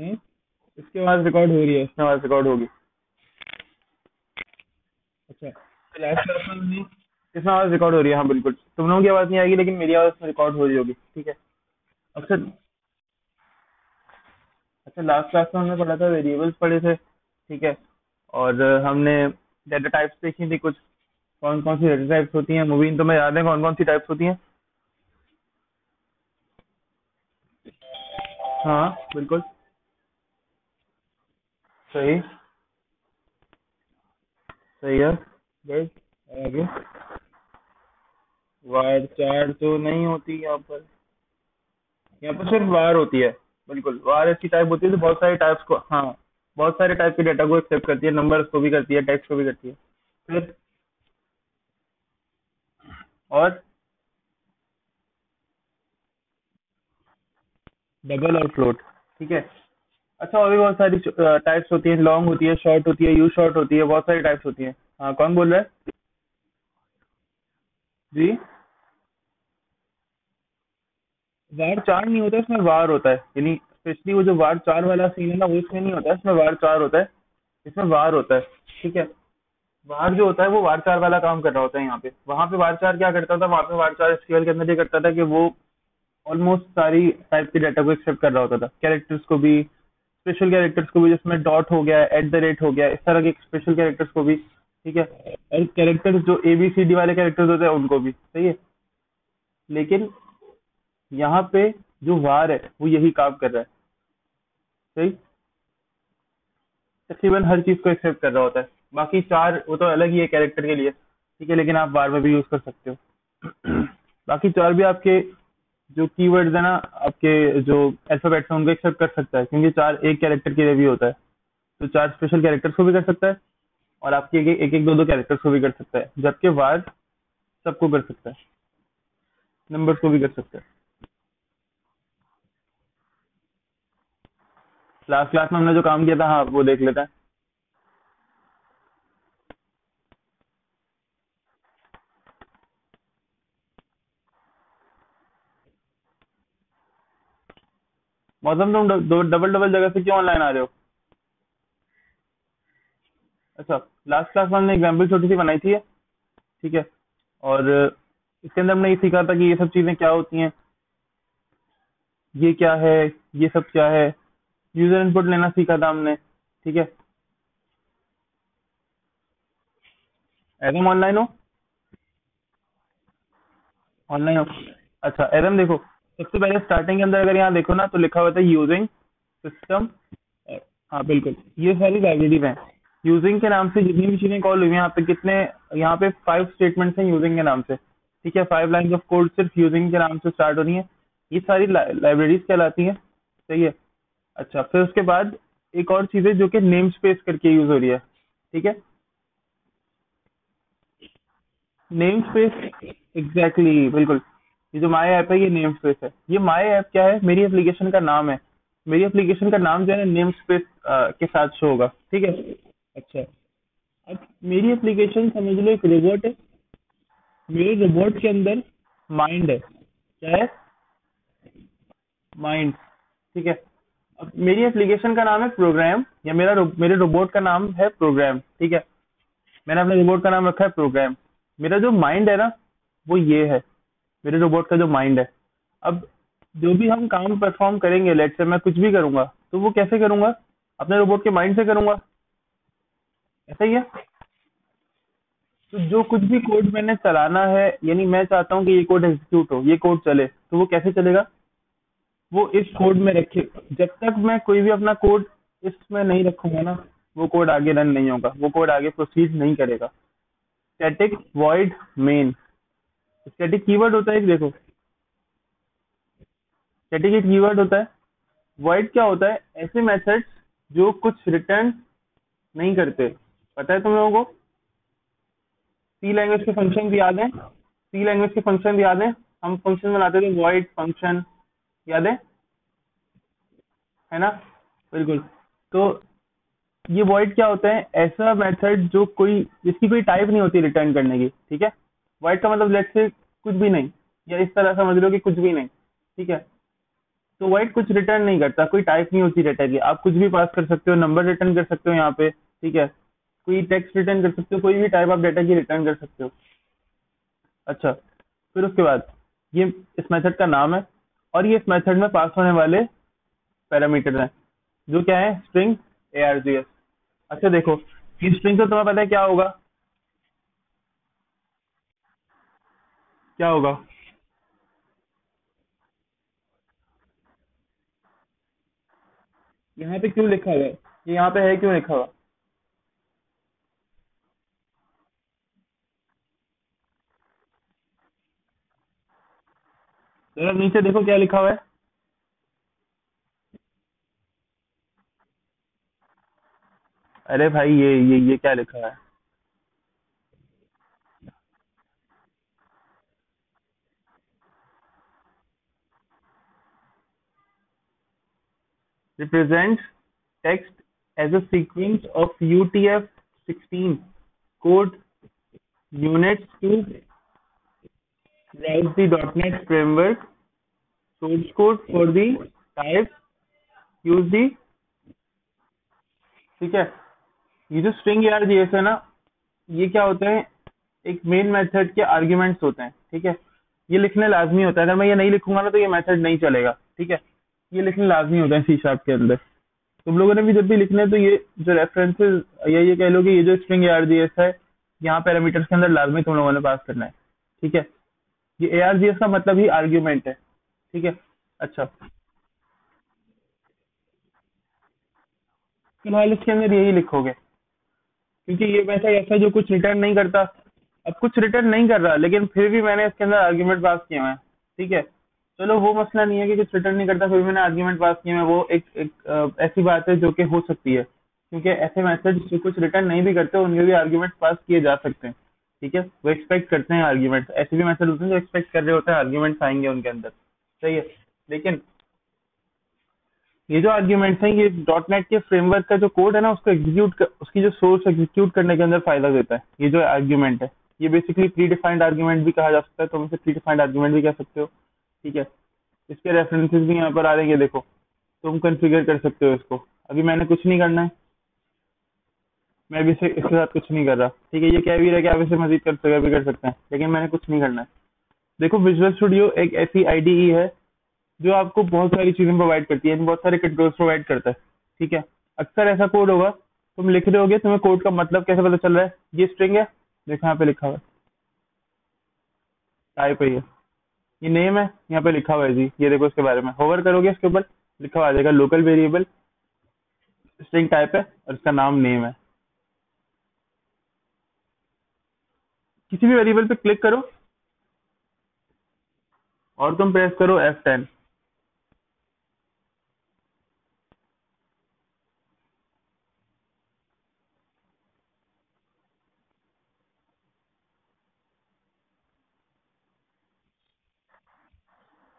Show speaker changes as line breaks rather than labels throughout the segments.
हम्म? इसकी आवाज़ रिकॉर्ड हो रही है। इसमें आवाज़ रिकॉर्ड होगी। अच्छा तो लास्ट क्लास में इसमें आवाज़ रिकॉर्ड हो रही है हाँ बिल्कुल। तुम लोगों की आवाज़ नहीं आएगी लेकिन मेरी आवाज़ रिकॉर्ड हो रही होगी ठीक है? अच्छा अच्छा लास्ट क्लास में हमने पढ़ा था वेरिएबल्स पढ़े थे ठीक है? और हमने डेटा टाइप्स देखी थी कुछ। कौन कौन सी डेटा टाइप्स होती हैं? मुबीन तुम्हें याद है कौन कौन सी टाइप्स होती हैं? हाँ बिल्कुल। सही सही है गुड आगे। वार चार तो नहीं होती यहाँ पर। यहाँ पर सिर्फ़ वायर होती है, बिल्कुल। वायर ऐसी टाइप होती है जो बहुत सारे टाइप्स को हाँ बहुत सारे टाइप के डेटा को एक्सेप्ट करती है नंबर्स को भी करती है टेक्स्ट को भी करती है। फिर, और? डबल और फ्लोट ठीक है? अच्छा और भी बहुत सारी टाइप्स होती है लॉन्ग होती है शॉर्ट होती है यू शॉर्ट होती है, बहुत सारी टाइप्स होती है। हाँ कौन बोल रहा है? जी? वार चार नहीं होता इसमें वार होता है। यानी स्पेशली वो जो वार चार वाला सीन है ना, वो इसमें नहीं होता, इसमें वार चार होता है। इसमें वार होता है, ठीक है? वार जो होता है, वो वार चार वाला काम कर रहा होता है यहाँ पे। वहाँ पे वार चार क्या करता था? वहाँ पे वार चार एसक्यूएल के अंदर ये करता था कि वो ऑलमोस्ट सारी टाइप के डाटा को एक्सेप्ट कर रहा होता था। कैरेक्टर्स को भी स्पेशल कैरेक्टर्स को भी, जिसमें डॉट हो गया एट द रेट हो गया, इस तरह के स्पेशल कैरेक्टर्स को भी, ठीक है? और कैरेक्टर्स जो ए बी सी डी वाले कैरेक्टर्स होते हैं, उनको भी, सही है? लेकिन यहाँ पे जो वार है, वो यही काम कर रहा है। सही? तकरीबन हर चीज़ को एक्सेप्ट कर रहा होता है। बाकी चार, वो तो अलग ही है कैरेक्टर के लिए, ठीक है? लेकिन आप बार में भी यूज़ कर सकते हो। बाकी चार भी आपके जो कीवर्ड्स है ना आपके जो अल्फाबेट्स हैं उनको एक्सेप्ट कर सकता है क्योंकि चार एक कैरेक्टर के लिए भी होता है। तो चार स्पेशल कैरेक्टर्स को भी कर सकता है और आपके एक एक, एक दो दो कैरेक्टर्स को भी कर सकता है जबकि वार सबको कर सकता है। नंबर्स को भी कर सकता है। लास्ट क्लास में हमने जो काम किया था हाँ वो देख लेता है। मौसम तुम डबल डबल जगह से क्यों ऑनलाइन आ रहे हो? अच्छा लास्ट क्लास में हमने एग्ज़ाम्पल छोटी सी बनाई थी ठीक है? और इसके अंदर हमने ये सीखा था कि ये सब चीज़ें क्या होती हैं, ये क्या है, ये सब क्या है? यूज़र इनपुट लेना सीखा था हमने, ठीक है? एदम ऑनलाइन हो? ऑनलाइन हो? अच्छा एदम देखो सबसे पहले स्टार्टिंग के अंदर अगर यहाँ देखो ना तो लिखा हुआ था यूजिंग सिस्टम हाँ बिल्कुल। ये सारी लाइब्रेरीज है। यूजिंग के नाम से जितनी भी चीज़ें कॉल हुई यहाँ पे कितने, यहाँ पे फाइव स्टेटमेंट्स हैं यूजिंग के नाम से। ठीक है फाइव लाइन ऑफ़ कोड सिर्फ़ यूजिंग के नाम से स्टार्ट हो रही है। ये सारी लाइब्रेरीज कहलाती हैं। सही है? अच्छा फिर उसके बाद एक और चीज़ है जो कि नेम स्पेस करके यूज़ हो रही है। ठीक है? नेम स्पेस एग्जैक्टली बिल्कुल। ये जो माई ऐप है, ये नेम स्पेस है। ये माई ऐप क्या है? मेरी एप्लीकेशन का नाम है। मेरी एप्लीकेशन का नाम जो है नेम स्पेस के साथ शो होगा। ठीक है? अच्छा। अब मेरी एप्लीकेशन समझ लो एक रोबोट है। मेरे रोबोट के अंदर माइंड है। क्या है? माइंड ठीक है? अब मेरी एप्लीकेशन का नाम है प्रोग्राम या मेरा मेरे रोबोट का नाम है प्रोग्राम ठीक है? मैंने अपने रोबोट का नाम रखा है प्रोग्राम मेरा जो माइंड है ना, वो ये है। मेरे रोबोट का जो माइंड है। अब जो भी हम काम परफॉर्म करेंगे लेट से मैं कुछ भी करूँगा तो वो कैसे करूँगा? अपने रोबोट के माइंड से करूँगा। ऐसा ही है? तो जो कुछ भी कोड मैंने चलाना है, यानी मैं चाहता हूँ कि ये कोड एग्जीक्यूट हो, ये कोड चले तो वो कैसे चलेगा? वो इस कोड में रखे, जब तक मैं कोई भी अपना कोड इसमें नहीं रखूँगा ना, वो कोड आगे रन नहीं होगा, वो कोड आगे प्रोसीड नहीं करेगा। Static void main static keyword होता है देखो। स्टैटिक एक कीवर्ड होता है। वॉइड क्या होता है? ऐसे मेथड्स जो कुछ रिटर्न नहीं करते। पता है तुम लोगों को? सी लैंग्वेज के फ़ंक्शन भी याद है। सी लैंग्वेज के फ़ंक्शन भी याद है। हम फ़ंक्शन बनाते थे वॉइड फ़ंक्शन याद है? है ना? बिल्कुल। तो ये वॉइड क्या होता है? ऐसा मेथड जो कोई, जिसकी कोई टाइप नहीं होती रिटर्न करने की, ठीक है? वाइट का मतलब लेट से कुछ भी नहीं। या इस तरह समझ लो कि कुछ भी नहीं, ठीक है? तो वाइट कुछ रिटर्न नहीं करता, कोई टाइप नहीं होती डेटा की। आप कुछ भी पास कर सकते हो नंबर रिटर्न कर सकते हो यहाँ पे, ठीक है? कोई टेक्स्ट रिटर्न कर सकते हो, कोई भी टाइप आप डेटा की रिटर्न कर सकते हो। अच्छा फिर उसके बाद, ये इस मेथड का नाम है, और ये इस मेथड में पास होने वाले पैरामीटर हैं, जो क्या है? String A R G S अच्छा देखो, ये स्ट्रिंग तो तुम्हें पता है क्या होगा? क्या होगा? यहाँ पे क्यों लिखा हुआ है? ये यहाँ पे है क्यों लिखा हुआ? जरा नीचे देखो क्या लिखा हुआ है। अरे भाई ये ये ये क्या लिखा है? Represents text as a sequence of UTF-16 code units to write the .NET framework source code for the types use the ठीक है ये जो स्ट्रिंग यार जी है ना ये क्या होते हैं एक मेन मेथड के आर्ग्यूमेंट्स होते हैं ठीक है ये लिखने लाजमी होता है अगर मैं ये नहीं लिखूँगा ना तो ये मेथड नहीं चलेगा ठीक है ये लिखने लाजमी होता है सी शार्प के अंदर। तुम लोगों ने भी जब भी लिखना है तो ये जो रेफरेंसेस या, ये कह लो कि ये जो स्ट्रिंग आर जी एस है, यहाँ पैरामीटर्स के अंदर लाजमी तुम लोगों ने पास करना है। ठीक है? ये ए आर जी एस का मतलब ही आर्ग्यूमेंट है। ठीक है? अच्छा। फ़िलहाल इसके अंदर यही लिखोगे। क्योंकि ये वैसा ऐसा जो कुछ रिटर्न नहीं करता। अब कुछ रिटर्न नहीं कर रहा, लेकिन फिर भी मैंने इसके अंदर आर्ग्यूमेंट पास किया है। ठीक है? चलो वो मसला नहीं है कि कुछ रिटर्न नहीं करता फिर मैंने आर्ग्यूमेंट पास किया है वो एक, एक ऐसी बात है जो कि हो सकती है। क्योंकि ऐसे मैसेज कुछ रिटर्न नहीं भी करते उनके भी आर्ग्यूमेंट पास किए जा सकते हैं। ठीक है? वो एक्सपेक्ट करते हैं आर्ग्यूमेंट ऐसे भी मैसेज होते हैं जो एक्सपेक्ट कर रहे होते हैं आर्ग्यूमेंट्स आएँगे उनके अंदर। सही है? लेकिन ये जो आर्ग्यूमेंट्स हैं ये. डॉट नेट के फ्रेमवर्क का जो कोड है ना उसको एग्जीक्यूट उसकी जो सोर्स एग्जीक्यूट करने के अंदर फ़ायदा देता है। ये जो आर्ग्यूमेंट है। ये बेसिकली प्री डिफाइंड आर्ग्यूमेंट भी कहा जा सकता है तो हम इसे प्री डिफाइंड आर्ग्यूमेंट भी कह सकते हो। ठीक है? इसके रेफरेंसेस भी यहाँ पर आ रहेंगे देखो। तुम कंफिगर कर सकते हो इसको। अभी मैंने कुछ नहीं करना है। मैं भी इसे, इसके साथ कुछ नहीं कर रहा। ठीक है, ये क्या भी रहा कि आप इसे मजीद कर सकते भी कर सकते हैं। लेकिन मैंने कुछ नहीं करना है। देखो विजुअल स्टूडियो एक ऐसी आईडीई है, जो आपको बहुत सारी चीज़ें प्रोवाइड करती है। बहुत सारे कंट्रोल्स प्रोवाइड करता है। ठीक है? अक्सर ऐसा कोड होगा, तुम लिख रहे होगे, तुम्हें कोड का मतलब कैसे पता चल रहा है? ये स्ट्रिंग है। देखो, यहाँ पे लिखा हुआ है। टाइप है ये नेम है, यहाँ पे लिखा हुआ है जी। ये देखो इसके बारे में। होवर करोगे इसके ऊपर, लिखा हुआ आ जाएगा लोकल वेरिएबल स्ट्रिंग टाइप है और इसका नाम नेम है। किसी भी वेरिएबल पे क्लिक करो और तुम प्रेस करो F10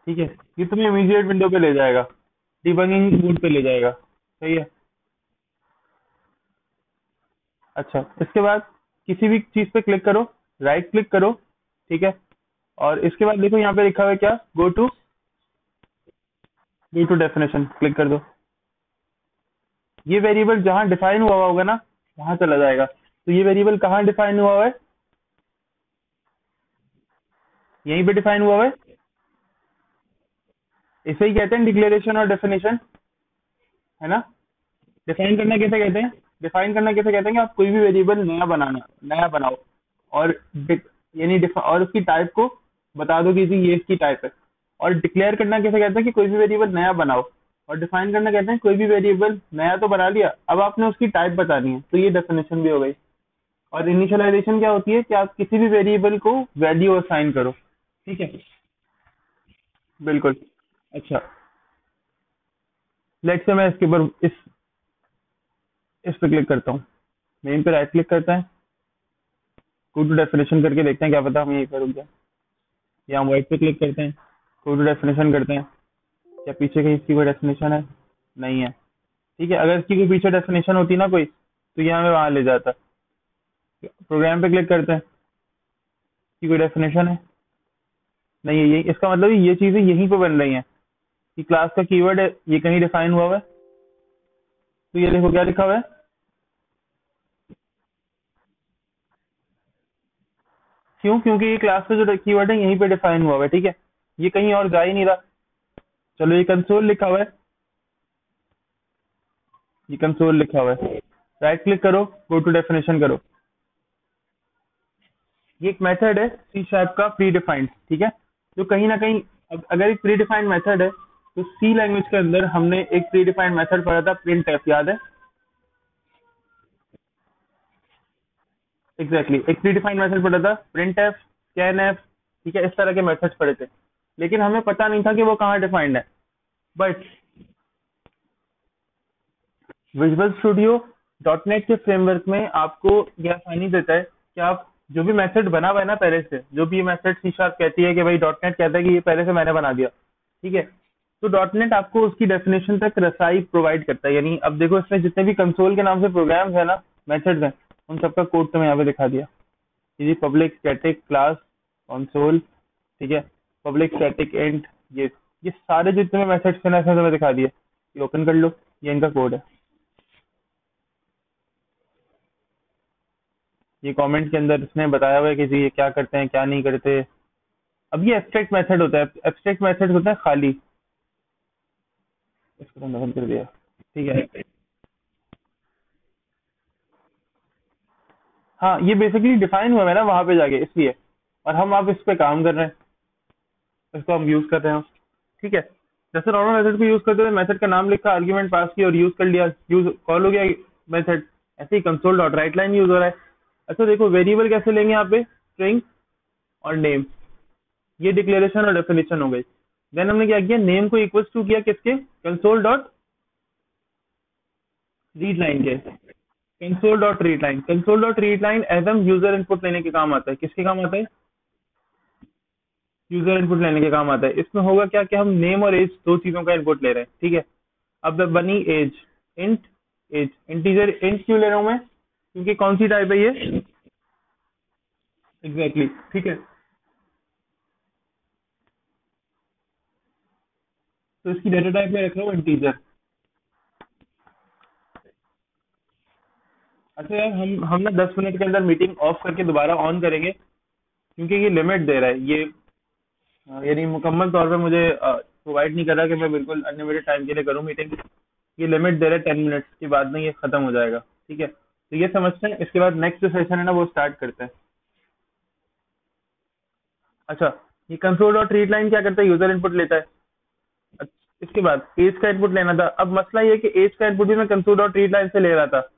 ठीक है? ये तुम्हें इमीडिएट विंडो पे ले जाएगा? डिबगिंग मोड पे ले जाएगा। सही है? अच्छा इसके बाद किसी भी चीज़ पे क्लिक करो राइट क्लिक करो, ठीक है? और इसके बाद देखो यहाँ पे लिखा हुआ है क्या? Go to go to definition click कर दो। ये वेरिएबल जहाँ डिफाइन हुआ होगा ना, वहाँ चला जाएगा। तो ये वेरिएबल कहाँ डिफाइन हुआ है? यहीं पे डिफाइन हुआ है? इसे ही कहते हैं डिक्लेरेशन और डेफिनेशन है ना? डिफाइन करना कैसे कहते हैं? डिफाइन करना कैसे कहते हैं कि आप कोई भी वेरिएबल नया बनाना, नया बनाओ। और यानी और उसकी टाइप को बता दो कि ये इसकी टाइप है। और डिक्लेयर करना कैसे कहते हैं कि कोई भी वेरिएबल नया बनाओ। और डिफाइन करना कहते हैं कोई भी वेरिएबल नया तो बना लिया, अब आपने उसकी टाइप बतानी है तो ये डेफिनेशन भी हो गई। और इनिशियलाइजेशन क्या होती है कि आप किसी भी वेरिएबल को वैल्यू असाइन करो। ठीक है? बिल्कुल। अच्छा। लेट से मैं इसके ऊपर इस इस पे क्लिक करता हूँ। मेन पे राइट क्लिक करता है। गो टू डेफिनेशन करके देखते हैं, क्या पता हम यहीं पर रुक जाए। या हम वाइट पे क्लिक करते हैं। गो टू डेफिनेशन करते हैं। क्या पीछे कहीं इसकी कोई डेफिनेशन है? नहीं है। ठीक है, अगर इसकी कोई पीछे डेफिनेशन होती ना कोई तो यह हमें वहाँ ले जाता। प्रोग्राम पे क्लिक करते हैं। की कोई डेफिनेशन है? नहीं है, ये, इसका मतलब ये चीज़ें यहीं पर बन रही हैं। कि क्लास का कीवर्ड है, ये कहीं डिफाइन हुआ हुआ है? तो ये देखो क्या लिखा हुआ है? क्यों? क्योंकि ये क्लास का जो कीवर्ड है, यहीं पे डिफाइन हुआ हुआ है, ठीक है? ये कहीं और जा ही नहीं रहा। चलो, ये कंसोल लिखा हुआ है। ये कंसोल लिखा हुआ है। राइट क्लिक करो गो टू डेफिनेशन करो। ये एक मेथड है सी शार्प का प्री डिफाइंड ठीक है? जो कहीं ना कहीं अगर एक प्री डिफाइंड मेथड है तो सी लैंग्वेज के अंदर हमने एक प्री डिफाइंड मेथड पढ़ा था प्रिंट एफ़ याद है? Exactly exactly. एक प्री डिफाइंड मेथड पढ़ा था प्रिंट एफ़ कैन एफ़ ठीक है, इस तरह के मेथड्स पढ़े थे। लेकिन हमें पता नहीं था कि वो कहाँ डिफाइंड है। But visual studio dot net के फ्रेमवर्क में आपको यह आसानी देता है कि आप जो भी मेथड बना हुआ है ना पहले से, जो भी मेथड सी शार्प कहती है कि भाई डॉट नेट कहता है कि ये पहले से मैंने बना दिया। ठीक है? तो डॉट नेट आपको उसकी डेफिनेशन तक रसाई प्रोवाइड करता है। यानी अब देखो इसमें जितने भी कंसोल के नाम से प्रोग्राम्स है ना मेथड्स हैं, उन सबका कोड तो मैं यहाँ पे दिखा दिया। जी पब्लिक स्टैटिक क्लास कंसोल ठीक है? पब्लिक स्टैटिक एंड ये ये सारे जितने मेथड्स हैं ना, इसमें मैं दिखा दिया। ये ओपन कर लो, ये इनका कोड है। ये कमेंट के अंदर इसने बताया हुआ है कि जी ये क्या करते हैं, क्या नहीं करते। अब ये एब्स्ट्रैक्ट मेथड होता है। एब्स्ट्रैक्ट मेथड होता है खाली। इसको तो बंद कर दिया। ठीक है। हाँ ये बेसिकली डिफाइन हुआ है ना वहाँ पे जाके, इसलिए। और हम आप इस पे काम कर रहे हैं। इसको हम यूज़ कर रहे हैं ठीक है। जैसे नॉर्मल मेथड को यूज़ करते हुए मेथड का नाम लिखा आर्ग्यूमेंट पास किया और यूज़ कर लिया। यूज़ कॉल हो गया मेथड ऐसे ही console dot write line use हो रहा है। अच्छा देखो वेरिएबल कैसे लेंगे यहाँ पे? स्ट्रिंग और नेम ये डिक्लेरेशन और डेफिनेशन हो गई। देन हमने क्या किया? नेम को इक्वल टू किया किसके? कंसोल डॉट रीड लाइन के। Console dot read line console dot read line age M user input लेने के काम आता है। किसके काम आता है? यूज़र इनपुट लेने के काम आता है। इसमें होगा क्या कि हम नेम और एज दो चीज़ों का इनपुट ले रहे हैं। ठीक है? अब बनी age int age integer int क्यों ले रहा हूँ मैं? क्योंकि कौन सी टाइप है ये? एग्जैक्टली exactly, ठीक है? तो इसकी डेटा टाइप में रख रहा हूँ इंटीजर अच्छा यार, हम हम ना दस मिनट के अंदर मीटिंग ऑफ़ करके दोबारा ऑन करेंगे, क्योंकि ये लिमिट दे रहा है। ये यानी मुकम्मल तौर पे मुझे प्रोवाइड नहीं कर रहा कि मैं बिल्कुल अनलिमिटेड टाइम के लिए करूँ मीटिंग ये लिमिट दे रहा है टेन मिनट्स के बाद में ये खत्म हो जाएगा, ठीक है? तो ये समझते हैं, इसके बाद नेक्स्ट जो सेशन है ना, वो स्टार्ट करते हैं। अच्छा ये कंसोल डॉट रीड लाइन क्या करता है? यूज़र इनपुट लेता है। इसके बाद एज का इनपुट लेना था। अब मसला ये कि एज का इनपुट भी मैं कंसोल डॉट रीड लाइन से ले रहा था।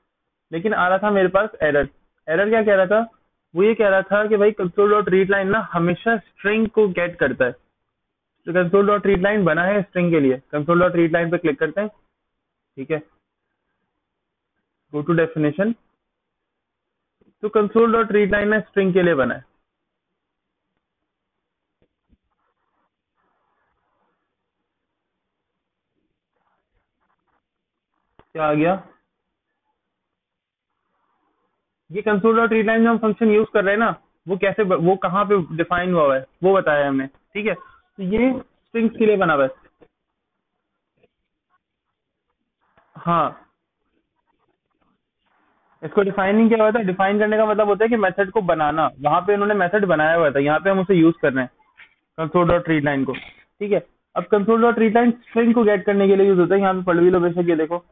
लेकिन आ रहा था मेरे पास एरर एरर क्या कह रहा था? वो ये कह रहा था कि भाई कंसोल डॉट रीड लाइन ना हमेशा स्ट्रिंग को गेट करता है। तो कंसोल डॉट रीड लाइन बना है स्ट्रिंग के लिए। कंसोल डॉट रीड लाइन पे क्लिक करते हैं। ठीक है? गो टू डेफिनेशन तो कंसोल डॉट रीड लाइन है स्ट्रिंग के लिए बना है। क्या आ गया? ये कंसोल डॉट रीड लाइन जो हम फ़ंक्शन यूज़ कर रहे हैं ना, वो कैसे वो कहाँ पे डिफाइन हुआ है, वो बताया हमने, ठीक है? तो ये स्ट्रिंग्स के लिए बना हुआ है। हाँ। इसको डिफाइनिंग क्या होता है डिफाइन करने का मतलब होता है कि मेथड को बनाना। वहाँ पे उन्होंने मेथड बनाया हुआ था। यहाँ पे हम उसे यूज़ कर रहे हैं कंसोल डॉट रीड लाइन को, ठीक है? अब console dot read line string को गेट करने के लिए यूज़ होता है। यहाँ पे पढ़ भी लो बेशक ये देखो।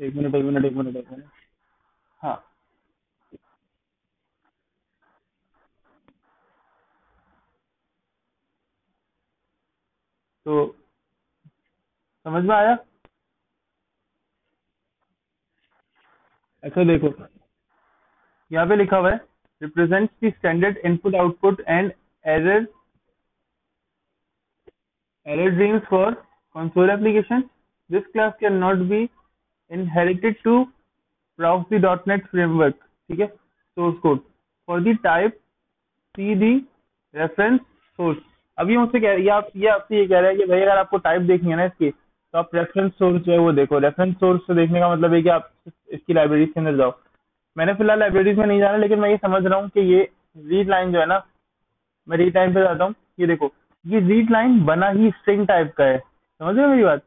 एक मिनट एक मिनट एक मिनट एक मिनट। हाँ। तो समझ में आया? अच्छा देखो। यहाँ पे लिखा हुआ है represent the standard input output and error error streams for console application this class can not inherited to browse the .NET framework, ठीक है? Source code. For the type, see the reference source. अब ये मुझसे कह ये आप, ये आपसे ये कह रहा है कि भाई अगर आपको टाइप देखनी है ना इसकी तो आप रेफरेंस सोर्स जो है वो देखो। रेफरेंस सोर्स से देखने का मतलब है कि आप इसकी लाइब्रेरीज के अंदर जाओ। मैंने फ़िलहाल लाइब्रेरीज में नहीं जाना, लेकिन मैं ये समझ रहा हूँ कि ये रीड लाइन जो है ना, मैं रीड लाइन पे जाता हूँ। ये देखो, ये रीड लाइन बना ही स्ट्रिंग टाइप का है। समझ रहे हो मेरी बात?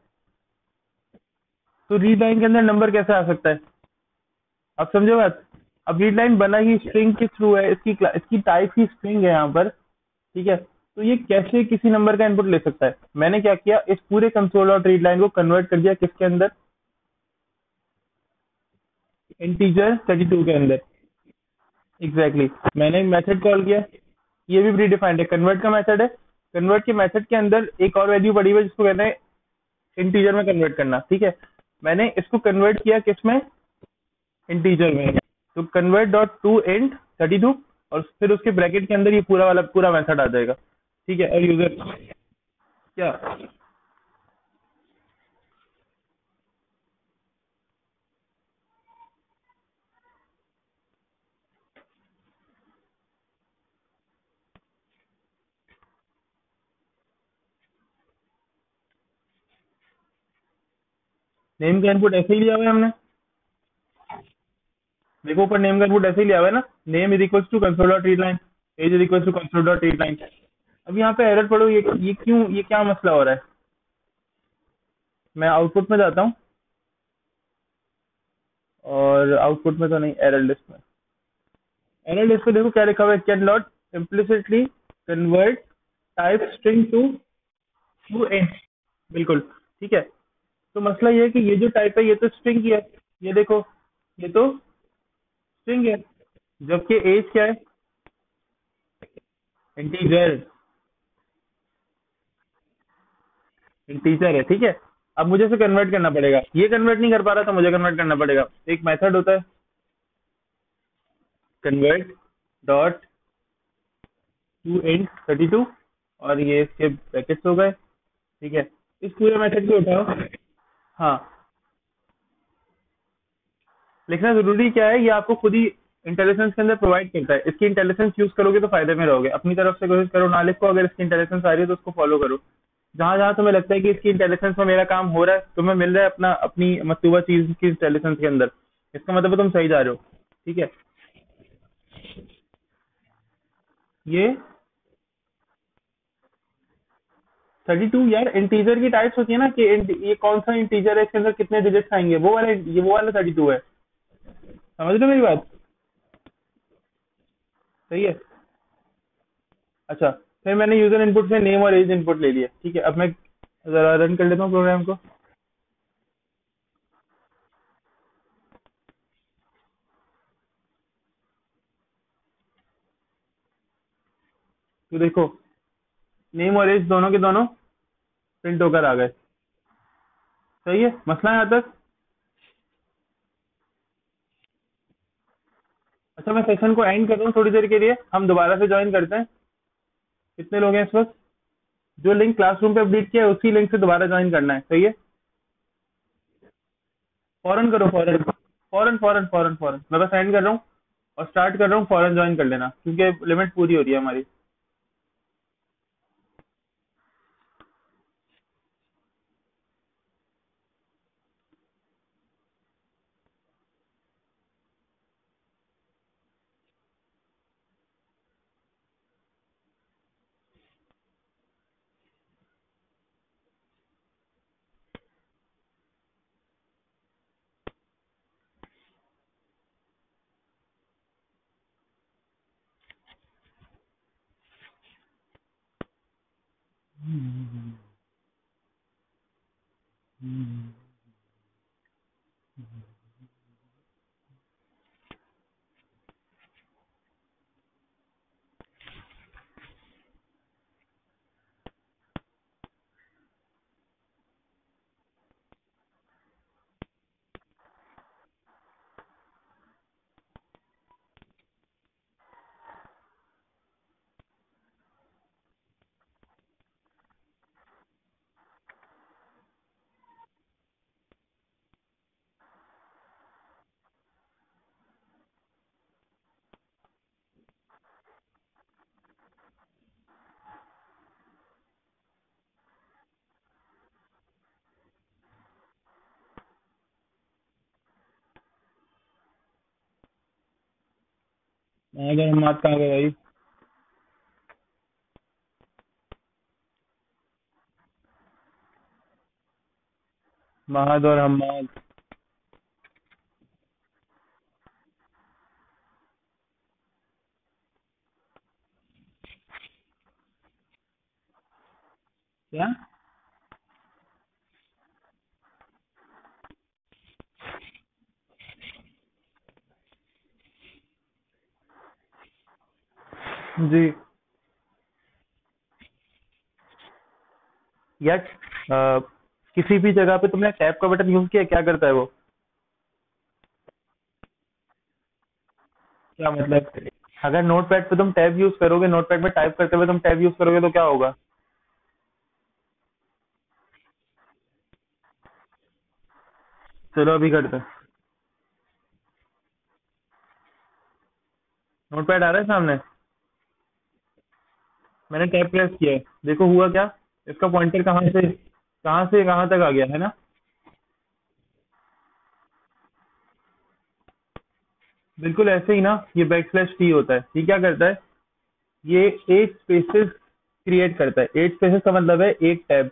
तो रीड लाइन के अंदर नंबर कैसे आ सकता है? आप समझो बात। अब रीड लाइन बना ही स्ट्रिंग के थ्रू है, इसकी इसकी टाइप ही स्ट्रिंग है यहाँ पर, ठीक है? तो ये कैसे किसी नंबर का इनपुट ले सकता है? मैंने क्या किया? इस पूरे कंसोल और रीड लाइन को कन्वर्ट कर दिया किसके अंदर? इंटीजर 32 के अंदर। Exactly exactly. मैंने मेथड कॉल किया। ये भी प्री डिफाइंड है। कन्वर्ट का मेथड है। कन्वर्ट के मेथड के अंदर एक और वैल्यू पड़ी हुई जिसको कहते हैं इंटीजर में कन्वर्ट करना, ठीक है? मैंने इसको कन्वर्ट किया किसमें इंटीजर में। तो convert dot to int thirty two और फिर उसके ब्रैकेट के अंदर ये पूरा वाला, पूरा मेथड आ जाएगा। ठीक है, और यूज़र क्या? नेम का इनपुट ऐसे ही लिया हुआ है हमने। देखो ऊपर नेम का इनपुट ऐसे ही लिया हुआ है ना। Name is equal to console dot read line age is equal to console dot read line अब यहाँ पे एरर पढ़ो, ये ये क्यों, ये क्या मसला हो रहा है? मैं आउटपुट में जाता हूँ। और आउटपुट में तो नहीं एरर लिस्ट में। एरर लिस्ट में देखो क्या लिखा हुआ है can not implicitly convert type string to to int बिल्कुल, ठीक है। तो मसला ये है कि ये जो टाइप है, ये तो स्ट्रिंग ही है। ये देखो, ये तो स्ट्रिंग है। जबकि एज क्या है? इंटीजर इंटीजर है, ठीक है? अब मुझे इसे कन्वर्ट करना पड़ेगा। ये कन्वर्ट नहीं कर पा रहा था, मुझे कन्वर्ट करना पड़ेगा। एक मेथड होता है। Convert dot to int thirty two और ये इसके पैकेट्स हो गए। ठीक है? इस पूरे मेथड को उठाओ। हाँ। लिखना ज़रूरी क्या है? ये आपको खुद ही इंटेलिजेंस के अंदर प्रोवाइड करता है। इसकी इंटेलिजेंस यूज़ करोगे तो फ़ायदे में रहोगे। अपनी तरफ़ से कोशिश करो, ना लिखो। अगर इसकी इंटेलिजेंस आ रही है तो उसको फॉलो करो। जहाँ जहाँ तुम्हें लगता है कि इसकी इंटेलिजेंस में मेरा काम हो रहा है, तुम्हें मिल रहा है अपना, अपनी मतलूबा चीज़ की इंटेलिजेंस के अंदर। इसका मतलब तुम सही जा रहे हो। ठीक है? ये थर्टी टू यार इंटीजर की टाइप्स होती है ना कि ये कौन सा इंटीजर है, इसके अंदर कितने डिजिट्स आएँगे, वो वाले, ये वो वाला थर्टी टू है। समझ रहे मेरी बात? सही है? अच्छा फिर मैंने यूज़र इनपुट से नेम और एज इनपुट ले लिया ठीक है? अब मैं जरा रन कर लेता हूँ प्रोग्राम को। तो देखो नेम और एज दोनों के दोनों प्रिंट होकर आ गए। सही है? मसला यहाँ तक? अच्छा मैं सेशन को एंड कर हूँ थोड़ी देर के लिए। हम दोबारा से ज्वाइन करते हैं। कितने लोग हैं इस वक्त? जो लिंक क्लासरूम पे अपडेट किया है, उसी लिंक से दोबारा ज्वाइन करना है। सही है? फॉरन करो, फॉरन। फॉरन फॉरन फॉरन फॉरन। मैं बस एंड कर रहा हूँ और स्टार्ट कर रहा हूँ, फॉरन ज्वाइन कर लेना, क्योंकि लिमिट पूरी हो रही है हमारी। महाद और हम्माद कहाँ गए भाई। महाद और हम्माद। क्या? जी। यार अ, किसी भी जगह पे तुमने टैब का बटन यूज़ किया क्या करता है वो? क्या मतलब? अगर नोटपैड पे तुम टैब यूज़ करोगे नोटपैड में टाइप करते हुए तुम टैब यूज़ करोगे तो क्या होगा? चलो अभी करते हैं। नोटपैड आ रहा है सामने? मैंने टैब प्रेस किया है। देखो हुआ क्या? इसका पॉइंटर कहाँ से कहाँ से, कहाँ तक आ गया, है ना? बिल्कुल ऐसे ही ना, ये बैक स्लैश टी होता है। ये क्या करता है? ये एट स्पेसेस क्रिएट करता है। एट स्पेसेस का मतलब है एक टैब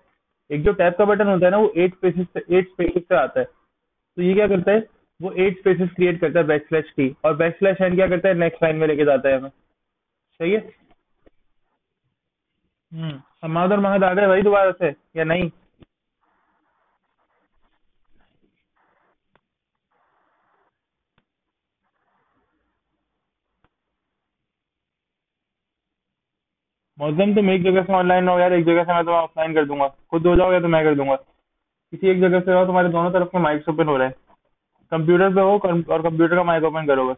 एक जो टैब का बटन होता है ना, वो एट स्पेसेस एट स्पेसेस से आता है। तो ये क्या करता है? वो एट स्पेसेस क्रिएट करता है बैक स्लैश टी और बैक स्लैश एन क्या करता है? नेक्स्ट लाइन में लेके जाता है हमें। सही है? हम्म और महद आ गए भाई दोबारा से, या नहीं? मौसम तुम एक जगह से ऑनलाइन हो यार, एक जगह से मैं तुम्हें ऑफलाइन कर दूँगा। खुद हो जाओ या तो मैं कर दूँगा। किसी एक जगह से हो तुम्हारे दोनों तरफ़ के माइक्स ओपन हो रहे हैं। कंप्यूटर पे हो और कंप्यूटर का माइक ओपन करो बस।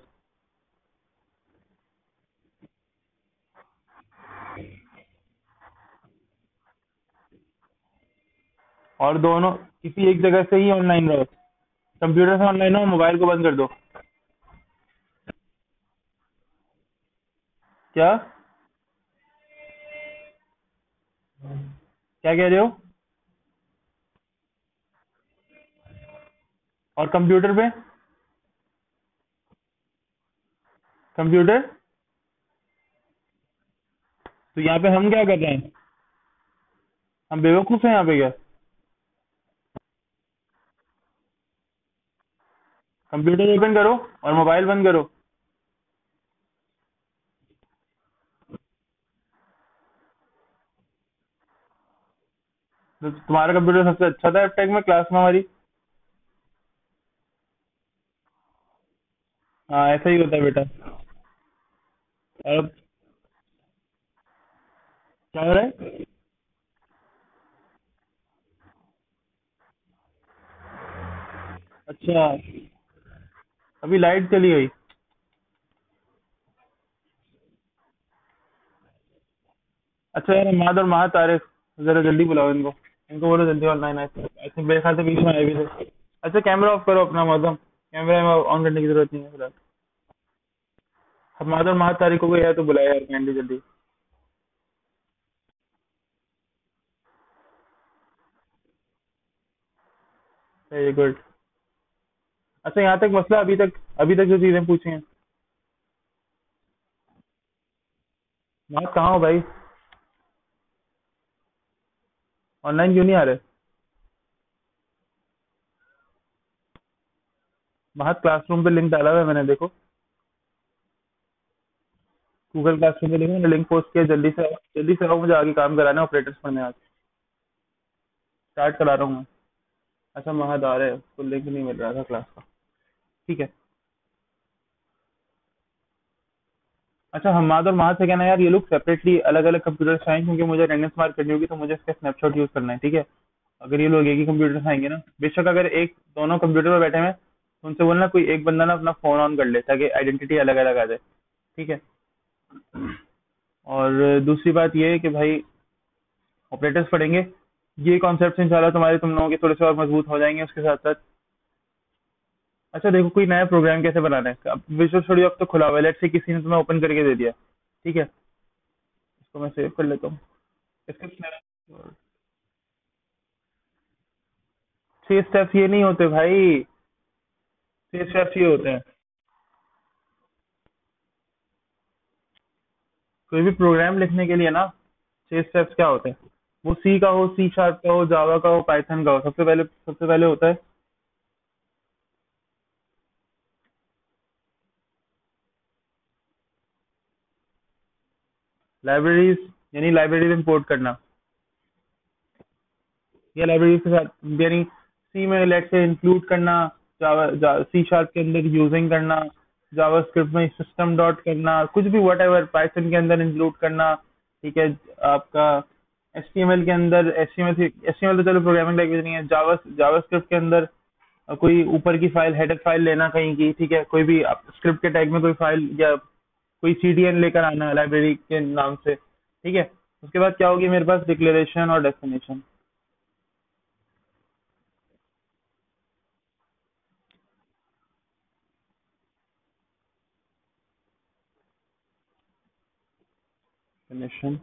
और दोनों किसी एक जगह से ही ऑनलाइन रहो। कंप्यूटर से ऑनलाइन हो मोबाइल को बंद कर दो। क्या? क्या कह रहे हो? और कंप्यूटर पे? कंप्यूटर तो यहाँ पे हम क्या कर रहे हैं? हम बेवकूफ़ हैं यहाँ पे क्या? कंप्यूटर ओपन करो और मोबाइल बंद करो। तो तुम्हारा कंप्यूटर सबसे अच्छा था टेक में, क्लास में हमारी? हाँ ऐसा ही होता है बेटा। अब क्या हो रहा है? अच्छा। अभी लाइट चली गई। अच्छा यार माद और माह तारे जरा जल्दी बुलाओ इनको। इनको बोलो जल्दी ऑनलाइन आए ऐसे मेरे ख्याल से बीच में आए भी थे। अच्छा कैमरा ऑफ़ करो अपना मौसम कैमरा में ऑन करने की ज़रूरत नहीं है फ़िलहाल। अब और माह तारीखों को यार तो बुलाया यार कैंडी जल्दी। वेरी गुड अच्छा यहाँ तक मसला अभी तक अभी तक जो चीज़ें पूछी हैं। माह कहाँ हो भाई? ऑनलाइन क्यों नहीं आ रहे? महत क्लासरूम पे लिंक डाला हुआ है मैंने, देखो। गूगल क्लासरूम पे लिंक मैंने लिंक पोस्ट किया, जल्दी से जल्दी से आओ, मुझे आगे काम कराना है ऑपरेटर्स पढ़ने आज स्टार्ट करा रहा हूँ मैं। अच्छा महद आ रहे हैं, उसको लिंक नहीं मिल रहा था क्लास का। ठीक है। अच्छा हमाद और महद से कहना यार, ये लोग सेपरेटली अलग अलग कंप्यूटर आएँगे क्योंकि मुझे अटेंडेंस मार्क करनी होगी तो मुझे इसका स्नैपशॉट यूज़ करना है, ठीक है? अगर ये लोग एक ही कंप्यूटर से आएँगे ना, बेशक अगर एक, दोनों कंप्यूटर पर बैठे हैं तो उनसे बोलना कोई एक बंदा ना अपना फ़ोन ऑन कर ले, ताकि आइडेंटिटी अलग अलग आ जाए, ठीक है? और दूसरी बात ये है कि भाई ऑपरेटर्स पढ़ेंगे, ये कॉन्सेप्ट इंशाल्लाह तुम्हारे, तुम लोगों के थोड़े से और मज़बूत हो जाएँगे उसके साथ साथ अच्छा देखो, कोई नया प्रोग्राम कैसे बनाना है? अब विजुअल स्टूडियो अब तो खुला हुआ है। लेट्स से किसी ने तुम्हें ओपन करके दे दिया। ठीक है? इसको मैं सेव कर लेता हूँ। छह स्टेप्स ये नहीं होते भाई। छह स्टेप्स ये होते हैं। कोई भी प्रोग्राम लिखने के लिए ना छह स्टेप्स क्या होते हैं? वो सी का हो सी शार्प का हो जावा का हो पाइथन का हो। सबसे पहले सबसे पहले होता है लाइब्रेरीज यानी लाइब्रेरीज इंपोर्ट करना। या लाइब्रेरीज के साथ, यानी सी में लेट से इंक्लूड करना सी शार्प के अंदर यूजिंग करना जावास्क्रिप्ट में सिस्टम डॉट करना, कुछ भी वट एवर पाइथन के अंदर इंक्लूड करना, ठीक है, आपका एच के अंदर एच टी तो चलो प्रोग्रामिंग लैंग्वेज नहीं है जावा जावास्क्रिप्ट के अंदर, कोई ऊपर की फ़ाइल हेडर फ़ाइल लेना कहीं की, ठीक है, कोई भी स्क्रिप्ट के टैग में कोई फ़ाइल या कोई सीडीएन लेकर आना लाइब्रेरी के नाम से, ठीक है? उसके बाद क्या होगी? मेरे पास डिक्लेरेशन और डेस्टिनेशन डेफिनेशन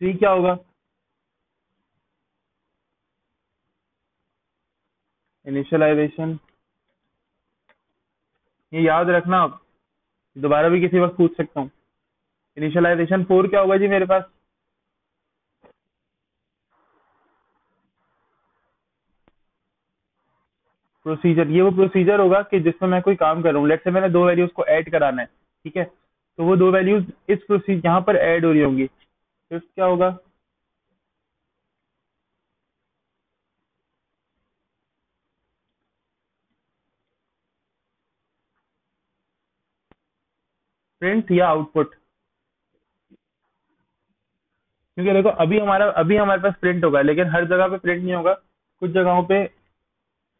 थ्री क्या होगा? इनिशियलाइजेशन ये याद रखना आप दोबारा भी किसी वक्त पूछ सकता हूँ। इनिशियलाइजेशन फोर क्या होगा जी मेरे पास? प्रोसीजर ये वो प्रोसीजर होगा कि जिसमें मैं कोई काम कर रहा हूँ। लेट से मैंने दो वैल्यूज़ को ऐड कराना है, ठीक है? तो वो दो वैल्यूज़ इस प्रोसीजर यहाँ पर ऐड हो रही होंगी। फिफ्थ क्या होगा? प्रिंट या आउटपुट क्योंकि देखो, अभी हमारा, अभी हमारे पास प्रिंट होगा, लेकिन हर जगह पे प्रिंट नहीं होगा। कुछ जगहों पे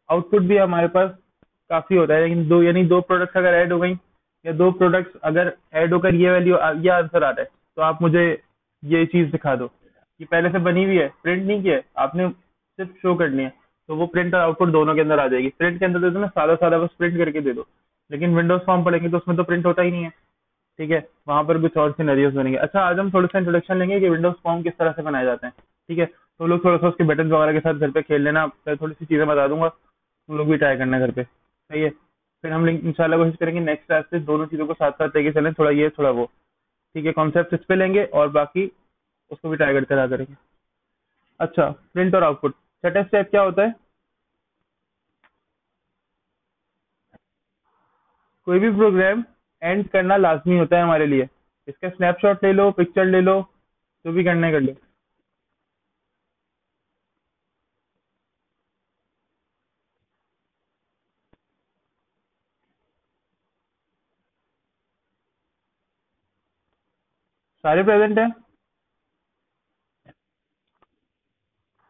आउटपुट भी हमारे पास काफ़ी होता है, लेकिन दो, यानी दो प्रोडक्ट्स अगर ऐड हो गई, या दो प्रोडक्ट्स अगर ऐड होकर ये वैल्यू ये आंसर आ रहा है तो आप मुझे ये चीज़ दिखा दो। कि पहले से बनी हुई है प्रिंट नहीं किया है, आपने सिर्फ़ शो करनी है तो वो प्रिंट और आउटपुट दोनों के अंदर आ जाएगी। प्रिंट के अंदर दे दो ना सादा सादा बस प्रिंट करके दे दो, लेकिन विंडोज़ फॉर्म पढ़ेंगे तो उसमें तो प्रिंट होता ही नहीं है। ठीक है? वहाँ पर कुछ और सीनरियोज बनेंगे। अच्छा आज हम थोड़ा सा इंट्रोडक्शन लेंगे कि विंडोज़ फॉर्म किस तरह से बनाए जाते हैं। ठीक है? तो लोग थोड़ा सा उसके बटन वगैरह के साथ घर पे खेल लेना। थोड़ी सी चीज़ें बता दूँगा। तुम लोग भी ट्राई करना घर पे। सही है? फिर हम इंशाल्लाह कोशिश करेंगे नेक्स्ट क्लास से दोनों चीज़ों को साथ साथ लेके चलें। थोड़ा ये, थोड़ा वो। ठीक है? कॉन्सेप्ट इस पे लेंगे और बाकी उसको भी ट्राई करते रहा करेंगे। अच्छा प्रिंट और आउटपुट छठा स्टेप क्या होता है? कोई भी प्रोग्राम एंड करना लाजमी होता है हमारे लिए। इसका स्नैपशॉट ले लो पिक्चर ले लो, जो भी करना है कर लो। सारे प्रेजेंट हैं?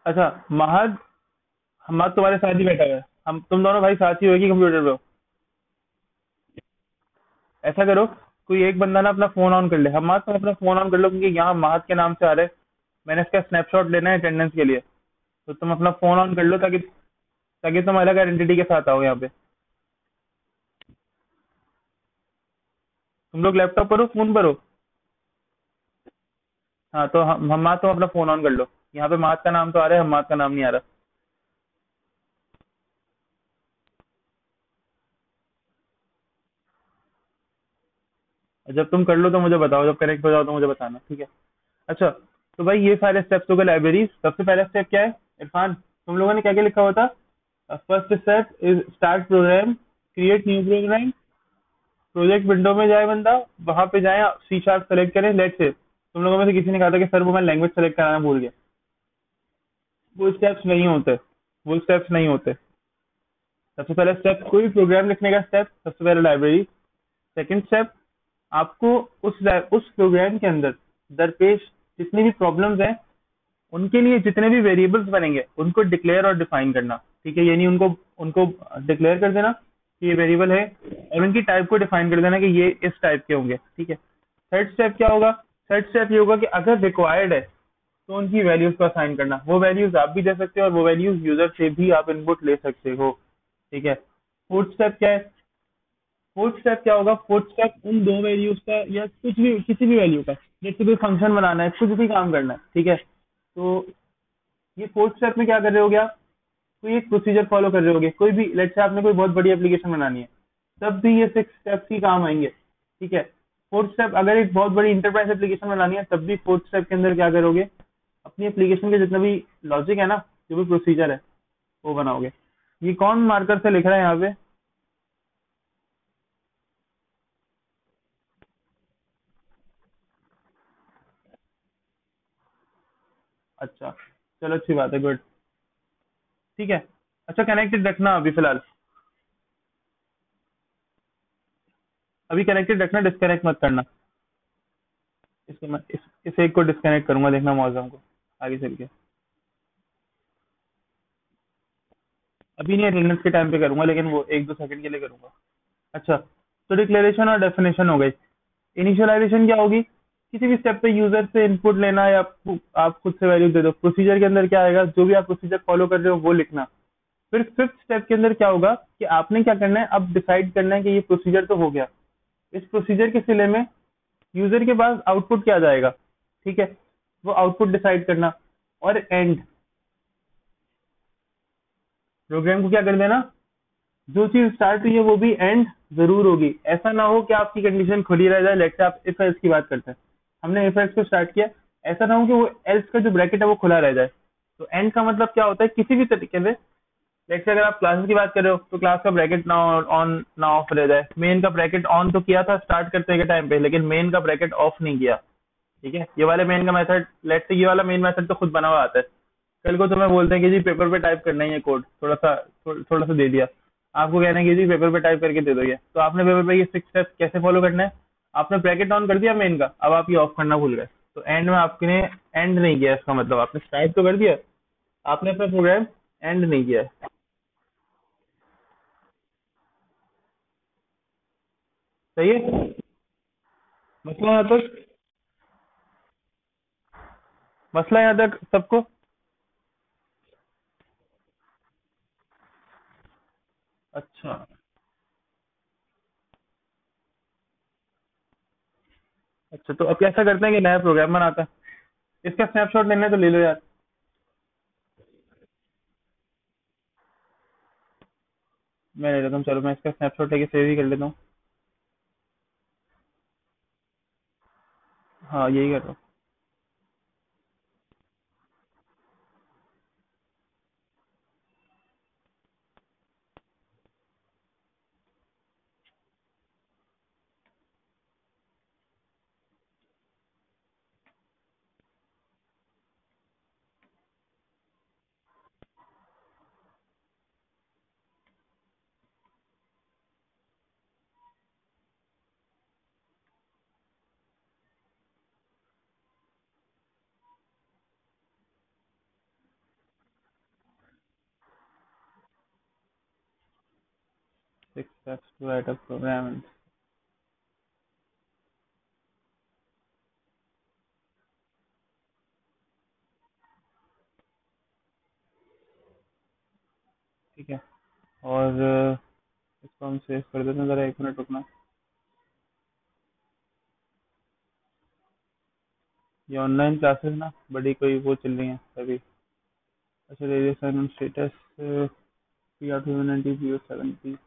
अच्छा महद हम तुम्हारे साथ ही बैठा हुआ है। हम, तुम दोनों भाई साथ ही होगी कंप्यूटर पे हो? ऐसा करो, कोई एक बंदा ना अपना फ़ोन ऑन कर ले। हम तुम अपना फ़ोन ऑन कर लो, क्योंकि यहाँ महद के नाम से आ रहे मैंने इसका स्नैपशॉट लेना है अटेंडेंस के लिए। तो तुम अपना फ़ोन ऑन कर लो ताकि ताकि तुम अलग आइडेंटिटी के साथ आओ यहाँ पे। तुम लोग लैपटॉप पर हो फ़ोन पर हो? हाँ तो हम हमाद तुम अपना फ़ोन ऑन कर लो। यहाँ पे मात का नाम तो आ रहा है हमाद का नाम नहीं आ रहा। जब तुम कर लो तो मुझे बताओ, जब कनेक्ट हो जाओ तो मुझे बताना, ठीक है? अच्छा तो भाई ये सारे स्टेप्स हो गए लाइब्रेरी सबसे पहला स्टेप क्या है? इरफान, तुम लोगों ने क्या क्या लिखा हुआ था? First step is start program create new program project window में जाए बंदा, वहाँ पे जाए सी शार्प सेलेक्ट करें लेट से तुम लोगों में से किसी ने कहा था कि सर वो मैं लैंग्वेज सेलेक्ट कराना भूल गया। वो स्टेप्स नहीं होते, वो स्टेप्स नहीं होते। सबसे पहला स्टेप कोई प्रोग्राम लिखने का स्टेप सबसे पहले लाइब्रेरी सेकेंड स्टेप आपको उस उस प्रोग्राम के अंदर दरपेश जितनी भी प्रॉब्लम्स हैं, उनके लिए जितने भी वेरिएबल्स बनेंगे, उनको डिक्लेयर और डिफाइन करना। ठीक है, यानी उनको उनको डिक्लेयर कर देना कि ये वेरिएबल है और उनकी टाइप को डिफाइन कर देना कि ये इस टाइप के होंगे। ठीक है? थर्ड स्टेप क्या होगा? थर्ड स्टेप ये होगा कि अगर रिक्वायर्ड है तो उनकी वैल्यूज़ को असाइन करना। वो वैल्यूज़ आप भी दे सकते हो और वो वैल्यूज़ यूज़र से भी आप इनपुट ले सकते हो। ठीक है? फोर्थ स्टेप क्या है? फोर्थ स्टेप क्या होगा? फोर्थ स्टेप उन दो वैल्यूज़ का या कुछ भी, किसी भी वैल्यू का। जैसे कोई फ़ंक्शन बनाना है, कुछ भी काम करना है, ठीक है? तो ये फोर्थ स्टेप में क्या कर रहे हो आप कोई एक प्रोसीजर फॉलो कर रहे होगे। कोई भी लेट से आपने कोई बहुत बड़ी एप्लीकेशन बनानी है, तब भी ये सिक्स स्टेप्स ही काम आएँगे, ठीक है? फोर्थ स्टेप अगर एक बहुत बड़ी इंटरप्राइज एप्लीकेशन बनानी है, तब भी फोर्थ स्टेप के अंदर क्या करोगे? अपनी एप्लीकेशन के जितना भी लॉजिक है ना, जो भी प्रोसीजर है, वो बनाओगे। ये कौन मार्कर से लिख रहा है यहाँ पे? अच्छा चलो अच्छी बात है गुड ठीक है। अच्छा कनेक्टेड रखना अभी फ़िलहाल। अभी कनेक्टेड रखना डिस्कनेक्ट मत करना। इसको मैं इस, इस एक को डिस्कनेक्ट करूँगा देखना मौजम को आगे चल के। अभी नहीं अटेंडेंस के टाइम पे करूँगा लेकिन वो एक दो सेकंड के लिए करूँगा। अच्छा तो डिक्लेरेशन और डेफिनेशन हो गई इनिशियलाइजेशन क्या होगी? किसी भी स्टेप पे यूज़र से इनपुट लेना या आप खुद से वैल्यू दे दो। प्रोसीजर के अंदर क्या आएगा? जो भी आप प्रोसीजर फॉलो कर रहे हो, वो लिखना। फिर फिफ्थ स्टेप के अंदर क्या होगा कि आपने क्या करना है? अब डिसाइड करना है कि ये प्रोसीजर तो हो गया। इस प्रोसीजर के सिले में यूज़र के पास आउटपुट क्या जाएगा? ठीक है? वो आउटपुट डिसाइड करना। और एंड प्रोग्राम को क्या कर देना? जो चीज़ स्टार्ट हुई है, वो भी एंड ज़रूर होगी। ऐसा ना हो कि आपकी कंडीशन खुली रह जाए। लेट से आप इफ़ की बात करते हैं। हमने इफ़ को स्टार्ट किया। ऐसा ना हो कि वो एल्स का जो ब्रैकेट है वो खुला रह जाए। तो एंड का मतलब क्या होता है? किसी भी तरीके से लेट अगर आप क्लासेस की बात कर रहे हो तो क्लास का ब्रैकेट ना ऑन ना ऑफ़ रह जाए। मेन का ब्रैकेट ऑन तो किया था स्टार्ट करते के टाइम पे लेकिन मेन का ब्रैकेट ऑफ़ नहीं किया। ठीक है? ये वाले मेन का मेथड लेट से ये वाला मेन मेथड तो खुद बना हुआ आता है। कल को तुम्हें बोलते हैं कि जी पेपर पे टाइप करना ही है कोड थोड़ा सा थो, थोड़ा सा दे दिया। आपको कहना है कि जी पेपर पे टाइप करके दे दो ये। तो आपने पेपर पे ये सिक्स स्टेप कैसे फॉलो करना है? आपने ब्रैकेट ऑन कर दिया मेन का, अब आप ये ऑफ़ करना भूल गए। तो एंड में आपने एंड नहीं किया इसका मतलब। आपने स्टार्ट तो कर दिया, आपने अपना प्रोग्राम एंड नहीं किया। सही है? मसला यहाँ तक? मसला यहाँ तक सबको? अच्छा। अच्छा तो अब कैसा करते हैं कि नया प्रोग्राम बनाता है? इसका स्नैपशॉट लेना है तो ले लो यार। मैं ले लेता हूँ, चलो मैं इसका स्नैपशॉट लेके सेव ही कर लेता हूँ। हाँ यही कर रहा हूँ। Steps to write a program ठीक है। और इसको हम सेव कर देते हैं, ज़रा एक मिनट रुकना। ये ऑनलाइन क्लासेस ना, बड़ी कोई वो चल रही हैं अभी। अच्छा status P R two ninety zero seventy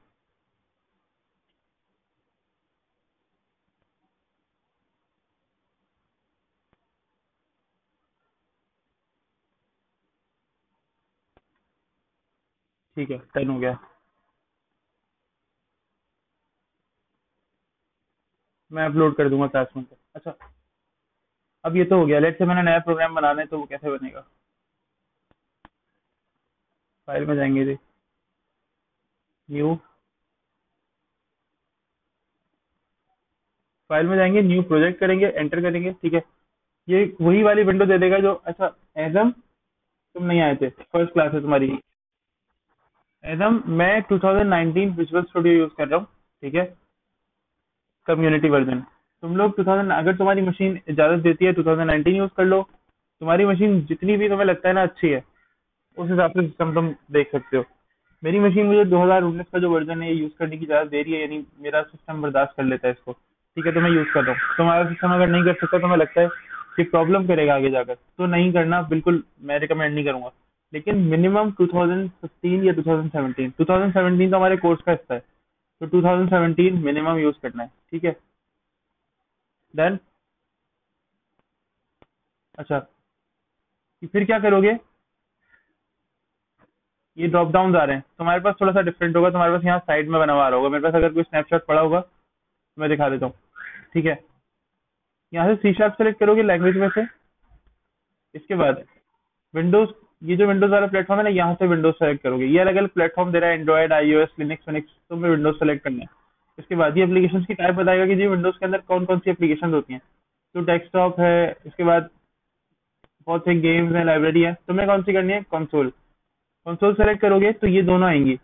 ठीक है टेन हो गया। मैं अपलोड कर दूँगा क्लासरूम पे। अच्छा अब ये तो हो गया। लेट से मैंने नया प्रोग्राम बनाना है तो वो कैसे बनेगा? फ़ाइल में जाएँगे जी। न्यू फ़ाइल में जाएँगे न्यू प्रोजेक्ट करेंगे एंटर करेंगे, ठीक है? ये वही वाली विंडो दे देगा जो अच्छा एजम तुम नहीं आए थे। फ़र्स्ट क्लास है तुम्हारी। एजम मैं 2019 विजुअल स्टूडियो यूज़ कर रहा हूँ, ठीक है? कम्युनिटी वर्जन तुम लोग 2000 अगर तुम्हारी मशीन इजाज़त देती है 2019 यूज़ कर लो। तुम्हारी मशीन जितनी भी तुम्हें लगता है ना अच्छी है, उस हिसाब से सिस्टम तुम देख सकते हो। मेरी मशीन मुझे 2019 का जो वर्जन है यूज़ करने की इजाज़त दे रही है, यानी मेरा सिस्टम बर्दाश्त कर लेता है इसको। ठीक है तो मैं यूज़ कर रहा हूँ। तुम्हारा सिस्टम अगर नहीं कर सकता तो मैं लगता है कि प्रॉब्लम करेगा आगे जाकर। तो नहीं करना, बिल्कुल मैं रिकमेंड नहीं करूँगा। लेकिन मिनिमम 2015 या 2017 2017 तो हमारे कोर्स का हिस्सा है तो 2017 मिनिमम यूज़ करना है, ठीक है? देन अच्छा फिर क्या करोगे? ये ड्रॉप डाउन आ रहे हैं, तुम्हारे पास थोड़ा सा डिफरेंट होगा, तुम्हारे पास यहाँ साइड में बना हुआ होगा, मेरे पास अगर कोई स्नैपशॉट पड़ा होगा तो मैं दिखा देता हूँ, ठीक है? यहाँ से सी शार्प सेलेक्ट करोगे लैंग्वेज में से, इसके बाद विंडोज़ ये जो विंडोज़ वाला प्लेटफॉर्म है ना, यहाँ से विंडोज़ सेलेक्ट करोगे। ये अलग अलग प्लेटफॉर्म दे रहा है एंड्रॉइड आईओएस लिनक्स विनिक्स तो मैं विंडोज़ सेलेक्ट करना। है इसके बाद ये एप्लीकेशन की टाइप बताएगा कि जी विंडोज़ के अंदर कौन कौन सी एप्लीकेशन होती हैं। तो डेस्कटॉप है, इसके बाद बहुत से गेम्स हैं लाइब्रेरी है। तुम्हें कौन सी करनी है? कंसोल कंसोल सेलेक्ट करोगे तो ये दोनों आएँगी।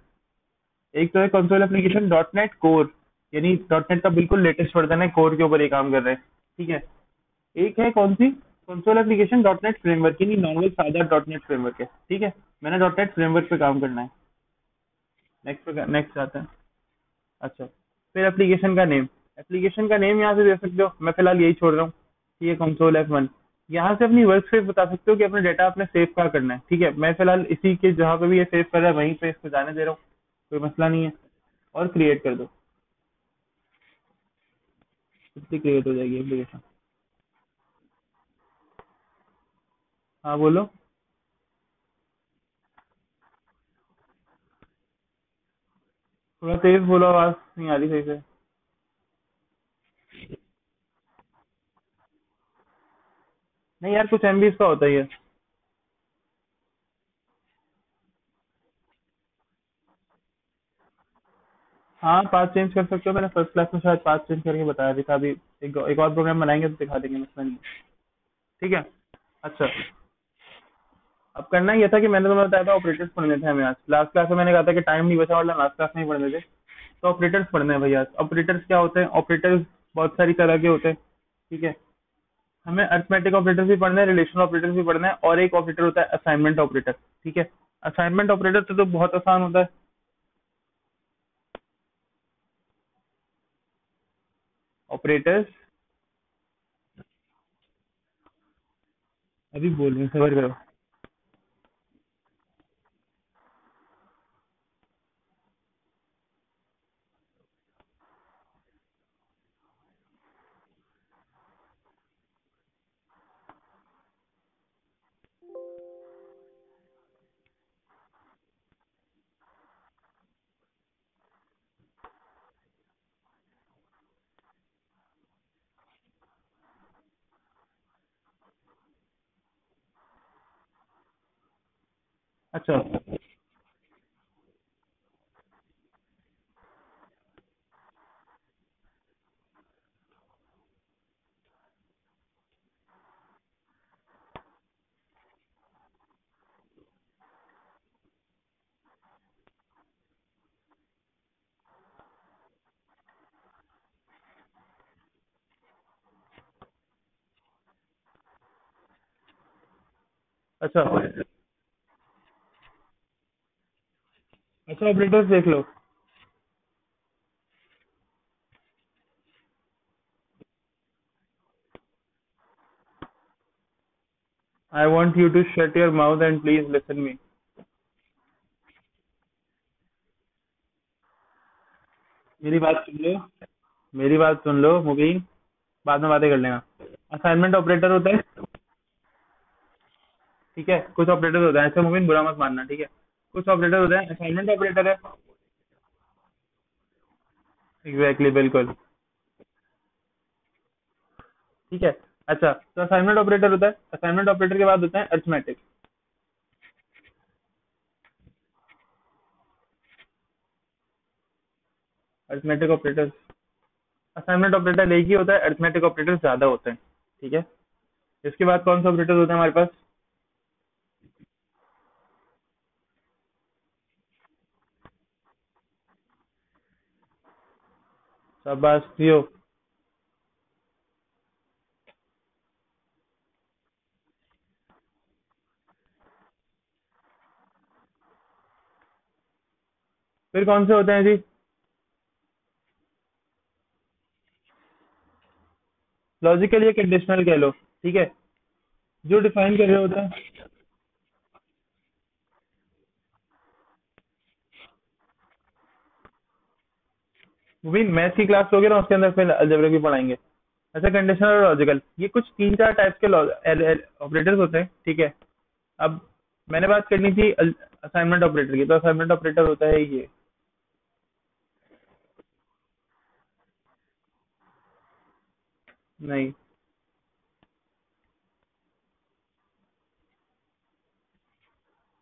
एक तो है console application dot net core यानी. डॉट नेट का बिल्कुल लेटेस्ट वर्जन है कोर के ऊपर ये काम कर रहे हैं। ठीक है। एक है कौन सी? Console application dot net framework यानी नॉर्मल सादा डॉट नेट फ्रेमवर्क है, ठीक है? मैंने डॉट नेट फ्रेमवर्क पे काम करना है। नेक्स्ट नेक्स्ट आता है। अच्छा फिर एप्लीकेशन का नेम एप्लीकेशन का नेम यहाँ से दे सकते हो। मैं फ़िलहाल यही छोड़ रहा हूँ ये कंसोल एफ़ वन यहाँ से अपनी वर्क स्पेस बता सकते हो कि अपना डेटा अपने सेव कहाँ करना है, ठीक है? मैं फ़िलहाल इसी के जहाँ पे भी ये सेव कर रहा है, वहीं पे इसको जाने दे रहा हूँ। कोई मसला नहीं है। और क्रिएट कर दो। क्रिएट हो जाएगी एप्लीकेशन हाँ बोलो। थोड़ा तेज बोलो आवाज़ नहीं आ रही सही से। नहीं यार कुछ एमबी का होता ही है। हाँ पास चेंज कर सकते हो मैंने फ़र्स्ट क्लास में शायद पास चेंज करके बताया था। अभी एक, एक और प्रोग्राम बनाएँगे तो दिखा देंगे ठीक है? अच्छा। अब करना ये था कि मैंने तुम्हें बताया था ऑपरेटर्स पढ़ने थे हमें आज। लास्ट क्लास में मैंने कहा था कि टाइम नहीं बचा वाला लास्ट क्लास में पढ़ने थे। तो ऑपरेटर्स पढ़ने हैं भैया ऑपरेटर्स क्या होते हैं? ऑपरेटर्स बहुत सारी तरह के होते हैं ठीक है? हमें अर्थमेटिक ऑपरेटर्स भी पढ़ने है रिलेशनल ऑपरेटर्स भी पढ़ने है और एक ऑपरेटर होता है असाइनमेंट ऑपरेटर ठीक है? असाइनमेंट ऑपरेटर तो, तो बहुत आसान होता है। ऑपरेटर्स अभी बोल रहे हैं सबर करो अच्छा अच्छा अच्छा ऑपरेटर्स देख लो। I want you to shut your mouth and please listen me. मेरी बात सुन लो। मेरी बात सुन लो मुबीन बाद में बातें कर लेना। असाइनमेंट ऑपरेटर होता है। ठीक है, कुछ ऑपरेटर होता है। ऐसे मुबीन बुरा मत मानना, ठीक है? कुछ ऑपरेटर होते हैं असाइनमेंट ऑपरेटर है। एग्जैक्टली exactly, बिल्कुल। ठीक है अच्छा तो असाइनमेंट ऑपरेटर होता है असाइनमेंट ऑपरेटर के बाद होते हैं arithmetic arithmetic operator assignment operator एक ही होता है अर्थमेटिक ऑपरेटर ज़्यादा होते हैं ठीक है? इसके बाद कौन सा ऑपरेटर होता है हमारे पास? जियो फिर कौन से होते हैं जी? लॉजिकल या कंडीशनल कह लो, ठीक है? जो डिफाइन कर रहे होते हैं। वो भी मैथ की क्लास लोगे ना, उसके अंदर फिर अलजेब्रा भी पढ़ाएँगे। ऐसे कंडीशनल और लॉजिकल ये कुछ तीन चार टाइप्स के ऑपरेटर्स होते हैं, ठीक है? अब मैंने बात करनी थी असाइनमेंट ऑपरेटर की तो असाइनमेंट ऑपरेटर होता है ये। नहीं।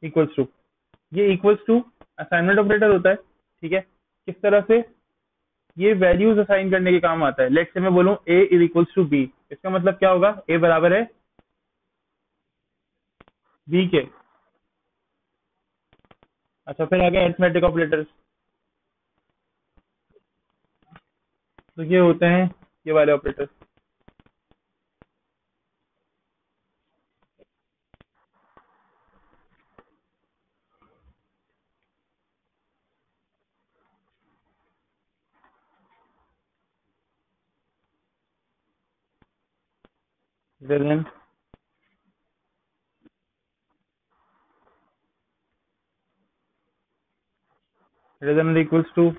इक्वल्स टू ये इक्वल्स टू असाइनमेंट ऑपरेटर होता है, ठीक है? किस तरह से? ये वैल्यूज़ असाइन करने के काम आता है. लेट से मैं बोलूँ A is equals to B इसका मतलब क्या होगा? ए बराबर है बी के. अच्छा फिर आगे एथमेटिक ऑपरेटर्स तो ये होते हैं ये वाले operators than or equals to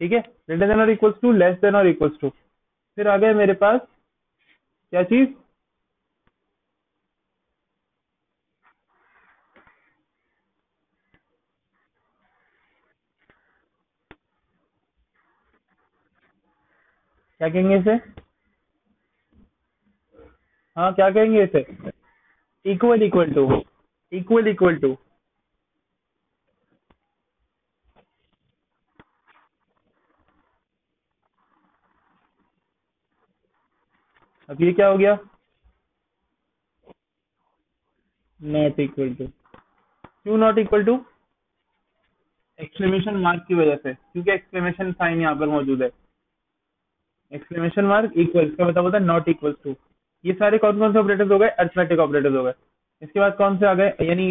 ठीक है? ग्रेटर देन और इक्वल्स टू लेस देन और इक्वल्स टू फिर आ गया मेरे पास क्या चीज़? क्या कहेंगे इसे? हाँ क्या कहेंगे इसे? Equal equal to equal equal to अब ये क्या हो गया? नॉट इक्वल टू क्यों not equal to exclamation mark की वजह से, क्योंकि एक्सप्लेमेशन साइन यहाँ पर मौजूद है। एक्सक्लेमेशन मार्क इक्वल इसका मतलब होता है नॉट इक्वल टू ये सारे कौन कौन से ऑपरेटर्स हो गए? अर्थमेटिक ऑपरेटर्स हो गए. इसके बाद कौन से आ गए? यानी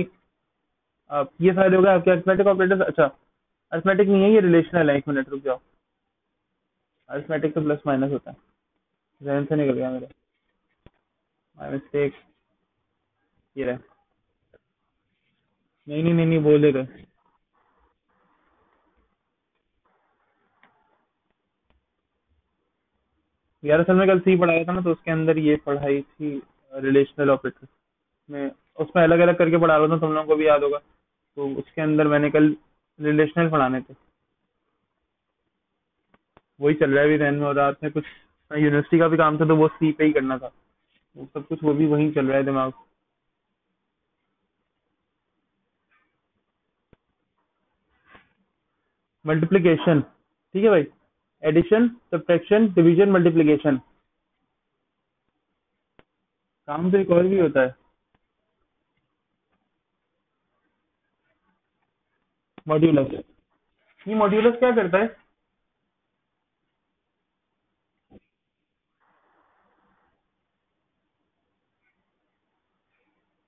ये सारे हो गए आपके अर्थमेटिक ऑपरेटर्स अच्छा अर्थमेटिक नहीं है, ये रिलेशनल है, एक मिनट रुक जाओ. अर्थमेटिक तो प्लस माइनस होता है. जहन से निकल गया मेरे. माई मिस्टेक ये रहे. नहीं नहीं नहीं नहीं, बोले रहे. यार असल में कल सी पढ़ाया था ना तो उसके अंदर ये पढ़ाई थी रिलेशनल ऑपरेटर में। उसमें अलग अलग करके पढ़ा रहा था, तुम लोगों को भी याद होगा। तो उसके अंदर मैंने कल रिलेशनल पढ़ाने थे। वही चल रहा है अभी रहन में, और रात में कुछ यूनिवर्सिटी का भी काम था तो वो सी पे ही करना था। वो सब कुछ, वो भी वहीं चल रहा है दिमाग। मल्टीप्लीकेशन ठीक है भाई? Addition, subtraction, division, multiplication. काम तो एक और भी होता है। मॉड्यूलस। ये मॉड्यूलस क्या करता है?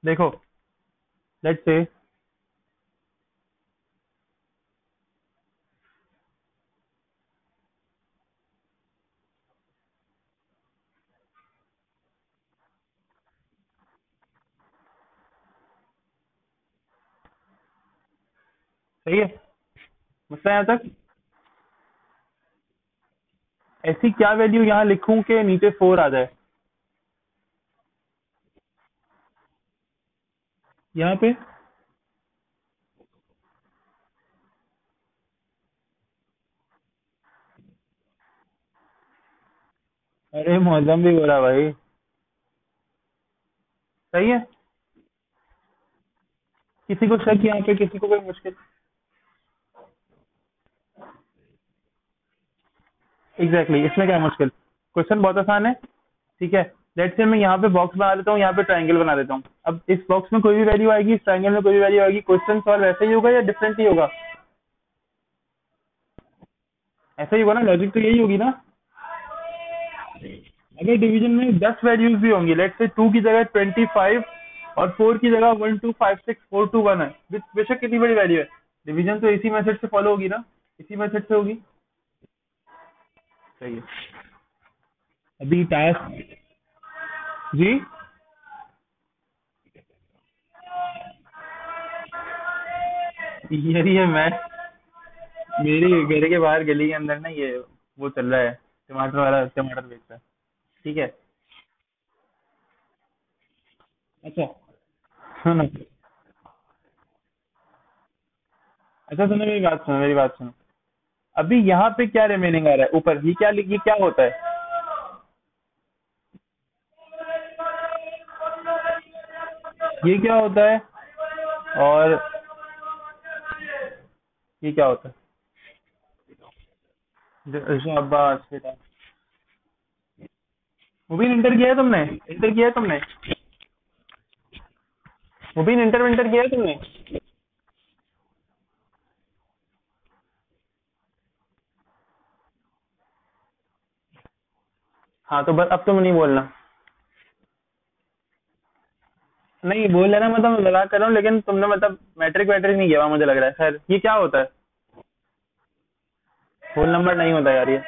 देखो लेट्स से सही है मसला यहाँ तक? ऐसी क्या वैल्यू यहाँ लिखूं के नीचे फोर आ जाए? यहाँ पे? अरे मौजम भी बोला भाई। सही है? किसी को शक यहाँ पे, किसी को कोई मुश्किल? एग्जैक्टली exactly, इसमें क्या मुश्किल? क्वेश्चन बहुत आसान है ठीक है? लेट से मैं यहाँ पे बॉक्स बना देता हूँ यहाँ पे ट्राइंगल बना देता हूँ। अब इस बॉक्स में कोई भी वैल्यू आएगी इस ट्राइंगल में कोई भी वैल्यू आएगी क्वेश्चन सॉल्व ऐसे ही होगा या डिफरेंट ही होगा? ऐसा ही होगा ना लॉजिक तो यही होगी ना। अगर डिवीज़न में दस वैल्यूज़ भी होंगी लेट से टू की जगह ट्वेंटी फाइव और फोर की जगह one two five six four two one है बेशक कितनी बड़ी वैल्यू है? डिवीज़न तो इसी मेथड से फॉलो होगी ना? इसी मेथड से होगी। अभी टास्क जी? यही ये मैं मेरी घर के बाहर गली के अंदर ना ये वो चल रहा है, टमाटर वाला टमाटर बेचता है। ठीक है? अच्छा। हाँ ना अच्छा सुनो, मेरी बात सुनो, मेरी बात सुनो। अभी यहाँ पे क्या रिमेनिंग आ रहा है? ऊपर ये क्या ये क्या होता है? ये क्या होता है? और ये क्या होता है? मुबीन इंटर किया है तुमने? इंटर किया है तुमने? मुबीन इंटर विंटर किया है तुमने? हाँ तो बस अब तुम नहीं बोलना। नहीं, बोल लेना मतलब मैं मज़ाक कर रहा हूँ, लेकिन तुमने मतलब मैट्रिक वैट्रिक नहीं किया मुझे लग रहा है। खैर, ये क्या होता है? होल नंबर नहीं होता यार ये।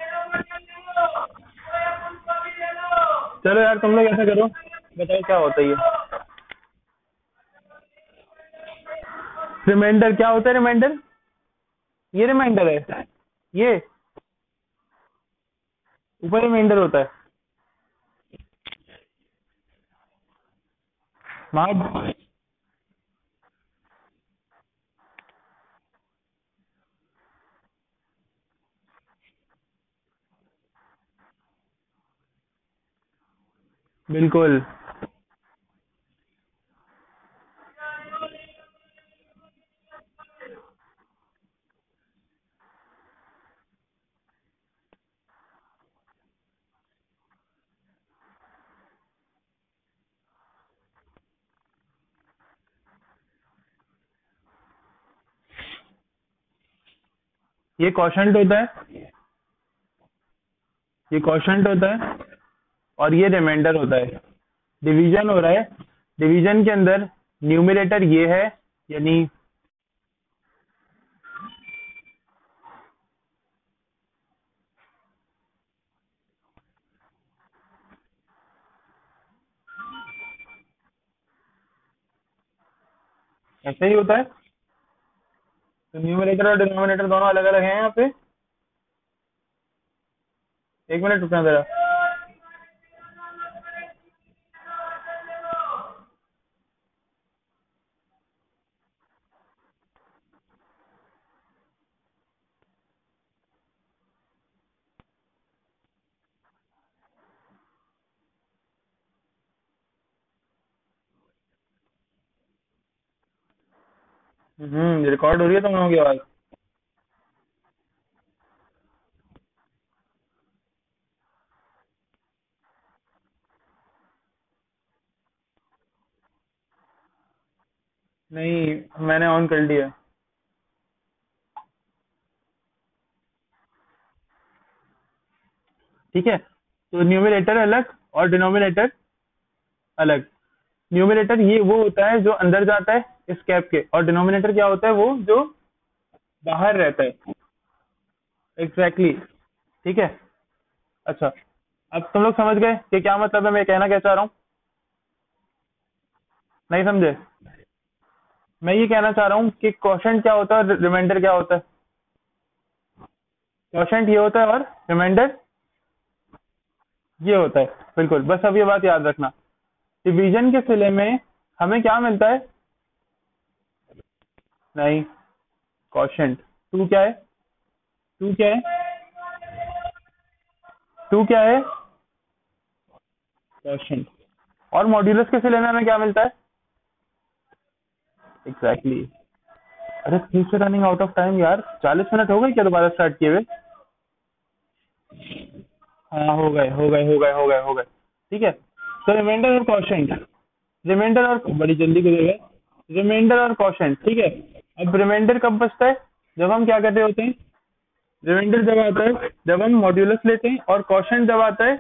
चलो यार, तुम लोग ऐसा करो। बताओ क्या होता है ये? रिमाइंडर क्या होता है रिमाइंडर ये रिमाइंडर है। ये। ऊपर रिमाइंडर होता है। माँ बिल्कुल। ये क्वेश्चन होता है। ये क्वेश्चन होता है और ये रिमाइंडर होता है। डिवीज़न हो रहा है। डिवीज़न के अंदर न्यूमिनेटर ये है, यानी ऐसा ही होता है। तो न्यूमिनेटर और डिनोमिनेटर दोनों अलग अलग हैं यहाँ पे? एक मिनट रुकना जरा। हम्म रिकॉर्ड हो रही है तुम लोगों की आवाज़? नहीं, मैंने ऑन कर लिया। ठीक है? तो न्यूमिनेटर अलग और डिनोमिनेटर अलग। न्यूमिनेटर ये वो होता है जो अंदर जाता है इस कैप के। और डिनोमिनेटर क्या होता है वो जो बाहर रहता है। Exactly exactly. ठीक है? अच्छा। अब तुम लोग समझ गए कि क्या मतलब है? मैं कहना क्या चाह रहा हूँ? नहीं समझे? मैं ये कहना चाह रहा हूँ कि क्वेश्चन क्या होता है रिमाइंडर क्या होता है? क्वेश्चन ये होता है और रिमाइंडर ये होता है। बिल्कुल। बस अब ये बात याद रखना। डिवीज़न के सिले में हमें क्या मिलता है? नहीं। क्वेश्चन टू क्या है? टू क्या है? टू क्या है? क्वेश्चन और मॉड्यूलस के सिले में हमें क्या मिलता है? Exactly exactly. अरे फिर रनिंग आउट ऑफ़ टाइम यार। चालीस मिनट हो गए क्या दोबारा स्टार्ट किए हुए? हाँ हो गए हो गए हो गए हो गए हो गए। ठीक है? तो रिमाइंडर और क्वेश्चन रिमाइंडर और बड़ी जल्दी करिएगा रिमाइंडर और क्वेश्चन ठीक है? अब रिमाइंडर कब बचता है? जब हम क्या कर रहे होते हैं? रिमाइंडर जब आता है, जब हम मॉड्यूलस लेते हैं और क्वेश्चन जब आता है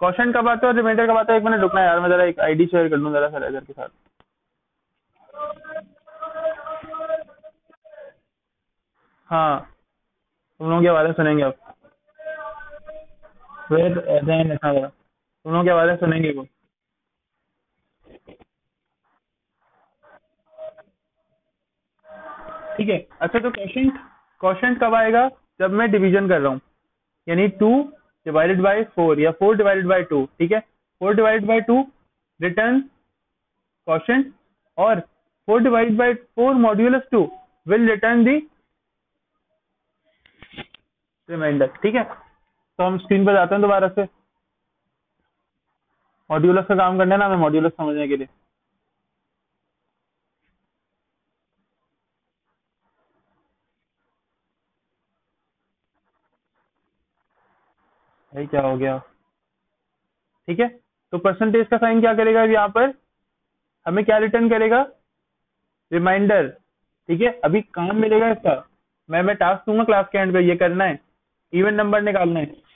क्वेश्चन कब आता है और रिमाइंडर कब आता है? एक मिनट, रुकना यार, मैं जरा एक आईडी शेयर कर लूँ जरा सर, इधर के साथ। हाँ तुम लोगों की आवाज़ें सुनेंगे अब। फिर अध्ययन लिखा गया तुम लोग क्या सुनेंगे वो। ठीक है अच्छा तो क्वेश्चन क्वेश्चन कब आएगा? जब मैं डिवीज़न कर रहा हूँ। यानी टू डिवाइडेड बाई फोर या फोर डिवाइडेड बाय टू ठीक है? Four divided by two return quotient और four divided by four modulus two will return the remainder ठीक है? तो हम स्क्रीन पर जाते हैं दोबारा से। मॉड्यूलस का काम करना है ना हमें मॉड्यूलस समझने के लिए। भाई, क्या हो गया? ठीक है? तो परसेंटेज का साइन क्या करेगा यहाँ पर? हमें क्या रिटर्न करेगा? रिमाइंडर ठीक है? अभी काम मिलेगा इसका। मैं मैं टास्क दूँगा क्लास के एंड पे, ये करना है। इवन नंबर निकालना है।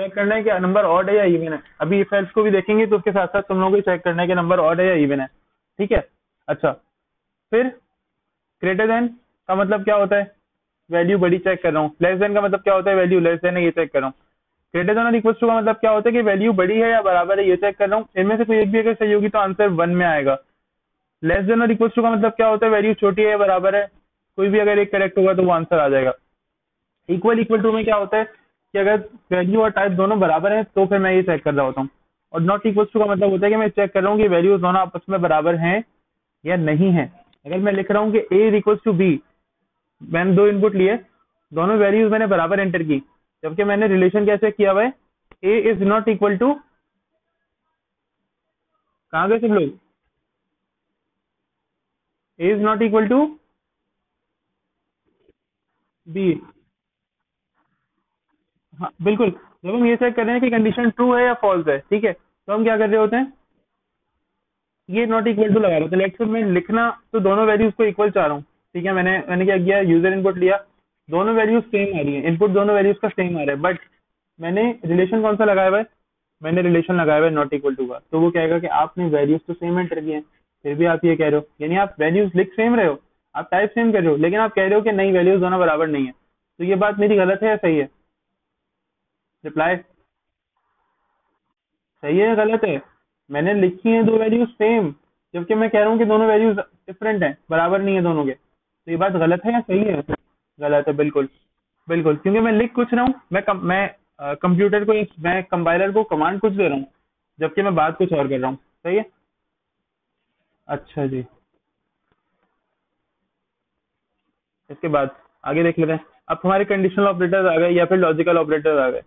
चेक करना है कि नंबर ऑड है या इवन है। अभी इफ़ एल्स को भी देखेंगे तो उसके साथ साथ तुम लोगों को चेक करना है कि नंबर ऑड है या इवन है। ठीक है? अच्छा। फिर ग्रेटर देन का मतलब क्या होता है? वैल्यू बड़ी चेक कर रहा हूँ। लेस देन का मतलब क्या होता है? वैल्यू लेस देन है, ये चेक कर रहा हूँ। ग्रेटर देन और इक्वल टू का मतलब क्या होता है कि वैल्यू बड़ी है या बराबर है, ये चेक कर रहा हूँ। इनमें से कोई एक भी अगर सही होगी तो आंसर वन में आएगा। लेस देन और इक्वल टू का मतलब क्या होता है? वैल्यू छोटी है या बराबर है? कोई भी अगर एक करेक्ट होगा तो वो आंसर आ जाएगा। इक्वल इक्वल टू में क्या होता है? कि अगर वैल्यू और टाइप दोनों बराबर है तो फिर मैं ये चेक कर रहा होता हूँ। और नॉट इक्वल टू का मतलब होता है कि मैं चेक कर रहा हूँ कि वैल्यू दोनों आपस में बराबर हैं या नहीं है। अगर मैं लिख रहा हूँ कि ए इक्वल टू बी मैंने दो इनपुट लिए, दोनों वैल्यूज़ मैंने बराबर एंटर की, जबकि मैंने रिलेशन कैसे किया हुआ है? A is not equal to कहा गए सब लोग? A is not equal to B हाँ बिल्कुल। जब हम ये चेक कर रहे हैं कि कंडीशन ट्रू है या फॉल्स है, ठीक है? तो हम क्या कर रहे होते हैं? ये नॉट इक्वल टू लगा रहे होते हैं। लेक्चर में लिखना तो दोनों वैल्यूज़ को इक्वल चाह रहा हूँ, ठीक है? मैंने मैंने क्या किया? यूज़र इनपुट लिया। दोनों वैल्यूज़ सेम आ रही है। इनपुट दोनों वैल्यूज़ का सेम आ रहा है। बट मैंने रिलेशन कौन सा लगाया हुआ है? मैंने रिलेशन लगाया हुआ है नॉट इक्वल टू का। तो वो कहेगा कि आपने वैल्यूज़ तो सेम एंटर किए फिर भी आप ये कह रहे हो। यानी आप वैल्यूज़ लिख सेम रहे हो। आप टाइप सेम कर रहे हो। लेकिन आप कह रहे हो कि नई वैल्यूज़ दोनों बराबर नहीं है। तो ये बात मेरी गलत है या सही है? रिप्लाई सही है गलत है। मैंने लिखी है दो वैल्यूज़ सेम जबकि मैं कह रहा हूँ कि दोनों वैल्यूज़ डिफरेंट है बराबर नहीं है दोनों के। तो ये बात गलत है या सही है? गलत है बिल्कुल। बिल्कुल क्योंकि मैं लिख कुछ रहा हूँ मैं कम, मैं कंप्यूटर को मैं कंपाइलर को कमांड कुछ दे रहा हूँ जबकि मैं बात कुछ और कर रहा हूँ। सही है? अच्छा जी। इसके बाद आगे देख लेते हैं। अब हमारे कंडीशनल ऑपरेटर्स आ गए या फिर लॉजिकल ऑपरेटर्स आ गए?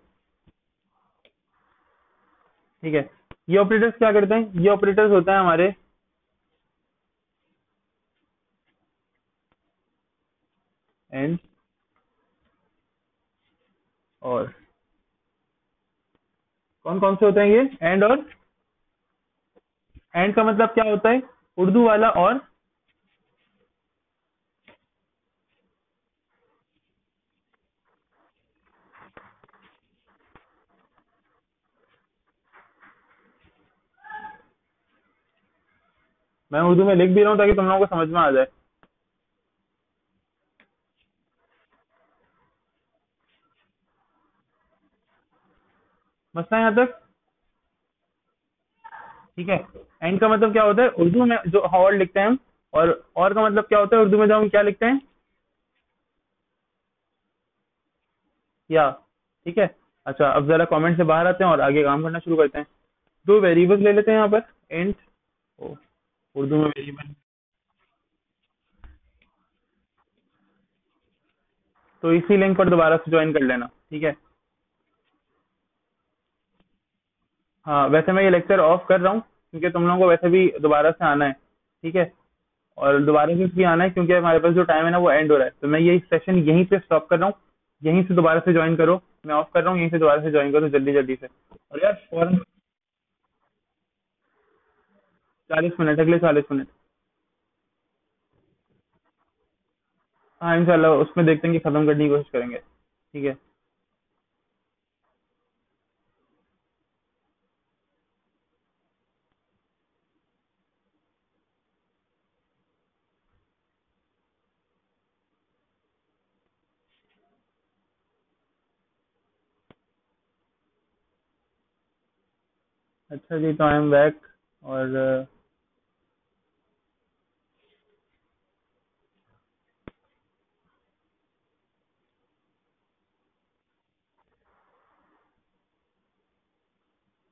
ठीक है। ये ऑपरेटर्स क्या करते हैं? ये ऑपरेटर्स होते हैं हमारे एंड और कौन कौन से होते हैं ये? एंड और एंड का मतलब क्या होता है? उर्दू वाला और मैं उर्दू में लिख भी रहा हूँ ताकि तुम लोगों को समझ में आ जाए। मसला यहाँ तक? ठीक है। एंड का मतलब क्या होता है? उर्दू में जो हॉर्ड लिखते हैं हम, और और का मतलब क्या होता है? उर्दू में जो हम क्या लिखते हैं? या, ठीक है। अच्छा अब जरा कमेंट से बाहर आते हैं और आगे काम करना शुरू करते हैं। दो वेरिएबल्स ले लेते हैं यहाँ पर। एंड उर्दू में वेरिएबल तो इसी लिंक पर दोबारा से ज्वाइन कर लेना, ठीक है? हाँ वैसे मैं ये लेक्चर ऑफ़ कर रहा हूँ, क्योंकि तुम लोगों को वैसे भी दोबारा से आना है, ठीक है? और दोबारा से भी आना है क्योंकि हमारे पास जो टाइम है ना वो एंड हो रहा है। तो मैं ये सेशन यहीं पे स्टॉप कर रहा हूँ, यहीं से दोबारा से ज्वाइन करो। मैं ऑफ़ कर रहा हूँ, यहीं से दोबारा से ज्वाइन करो जल्दी जल्दी से। और यार फॉरन चालीस मिनट, अगले चालीस मिनट। हाँ इनशाला उसमें देखते हैं कि ख़त्म करने की कोशिश करेंगे। ठीक है? अच्छा जी तो आई एम बैक और,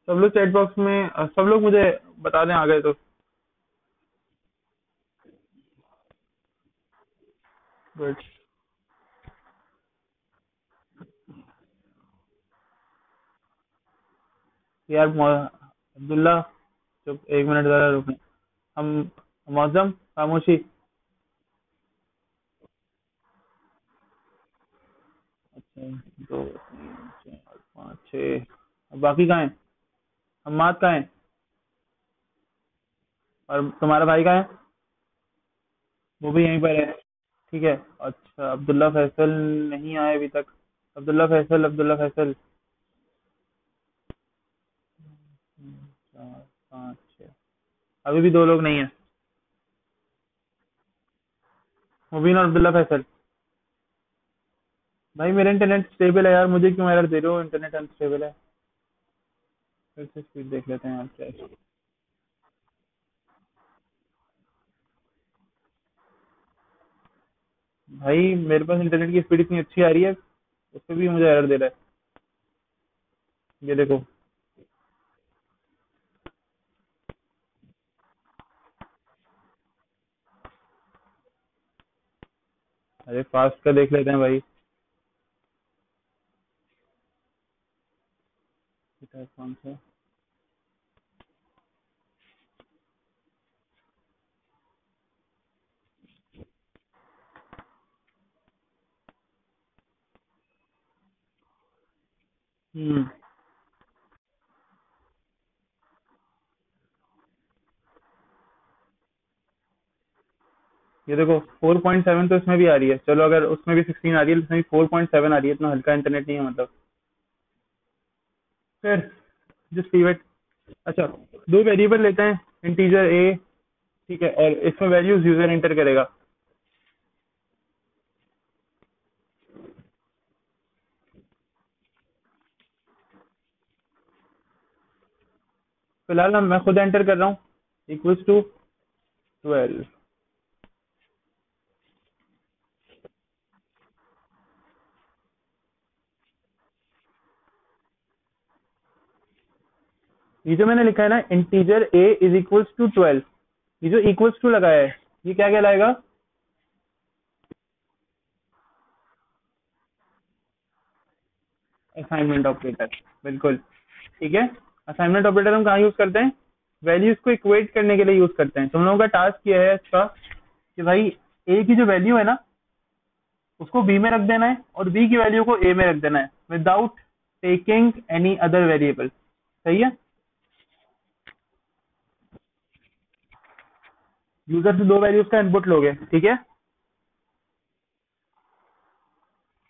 सब लोग चैट बॉक्स में सब लोग मुझे बता दें आ गए तो। गुड यार अब्दुल्ला चुप, एक मिनट जरा रुकना। हम मौजम खामोशी। अच्छा दो, तीन, चार, पाँच, छः। बाकी कहाँ हैं? हम्माद कहाँ हैं? और तुम्हारा भाई कहाँ है? वो भी यहीं पर है। ठीक है अच्छा अब्दुल्ला फैसल नहीं आए अभी तक। अब्दुल्ला फैसल अब्दुल्ला फैसल चार पाँच छः अभी भी दो लोग नहीं है। मुबीन और अब्दुल्ला फैसल। भाई, मेरा इंटरनेट स्टेबल है यार। मुझे क्यों एरर दे रहे हो? इंटरनेट अनस्टेबल है। फिर से स्पीड देख लेते हैं यार भाई, मेरे पास इंटरनेट की स्पीड इतनी अच्छी आ रही है, उससे भी मुझे एरर दे रहा है। ये देखो। अरे फास्ट का देख लेते हैं भाई। कौन सा? हम्म। ये देखो 4.7 तो इसमें भी आ रही है। चलो, अगर उसमें भी 16 आ रही है तो इसमें भी 4.7 आ रही है। इतना हल्का इंटरनेट नहीं है मतलब। फिर जस्ट लीव इट अच्छा दो वेरिएबल लेते हैं इंटीजर ए ठीक है, और इसमें वैल्यूज़ यूज़र एंटर करेगा। फ़िलहाल मैं खुद एंटर कर रहा हूँ इक्वल्स टू ट्वेल्व ये जो मैंने लिखा है ना integer A is equals to twelve ये जो इक्वल्स टू लगाया है, ये क्या कहलाएगा? असाइनमेंट ऑपरेटर बिल्कुल। ठीक है? असाइनमेंट ऑपरेटर हम कहाँ यूज़ करते हैं? वैल्यूज़ को इक्वेट करने के लिए यूज़ करते हैं। तुम लोगों का टास्क यह है इसका कि भाई ए की जो वैल्यू है ना, उसको बी में रख देना है और बी की वैल्यू को ए में रख देना है without taking any other variable सही है? यूज़र से दो वैल्यूज़ का इनपुट लोगे, ठीक है?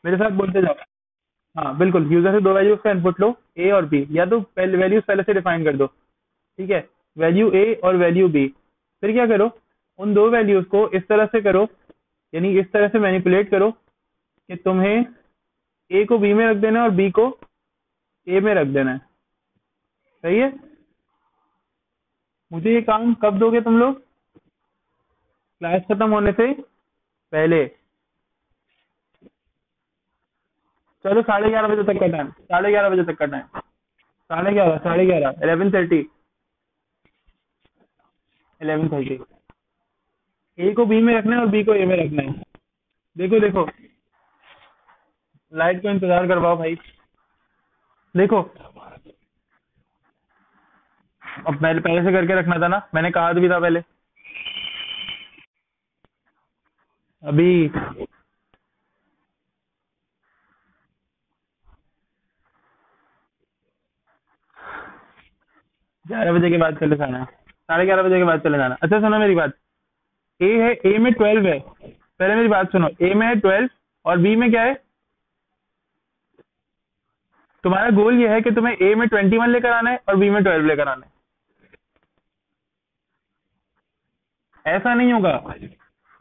मेरे साथ बोलते जाओ। हाँ बिल्कुल यूज़र से दो वैल्यूज़ का इनपुट लो ए और बी या तो वैल्यूज़ पहले से डिफाइन कर दो, ठीक है? वैल्यू ए और वैल्यू बी फिर क्या करो? उन दो वैल्यूज़ को इस तरह से करो, यानी इस तरह से मैनिपुलेट करो, कि तुम्हें ए को बी में रख देना है और बी को ए में रख देना है। सही है? मुझे ये काम कब दोगे तुम लोग? क्लास खत्म होने से पहले। चलो साढ़े ग्यारह बजे तक का टाइम साढ़े ग्यारह बजे तक का टाइम साढ़े ग्यारह साढ़े ग्यारह। Eleven thirty eleven thirty A को बी में रखना है और बी को ए में रखना है। देखो देखो। लाइट को इंतज़ार करवाओ भाई। देखो। अब पहले पहले से करके रखना था ना? मैंने कहा भी था पहले। अभी ग्यारह बजे के बाद चले जाना। साढ़े ग्यारह बजे के बाद चले जाना। अच्छा सुनो मेरी बात। ए है ए में ट्वेल्व है। पहले मेरी बात सुनो। ए में है ट्वेल्व और बी में क्या है? तुम्हारा गोल ये है कि तुम्हें ए में ट्वेंटी वन लेकर आना है और बी में ट्वेल्व लेकर आना है। ऐसा नहीं होगा।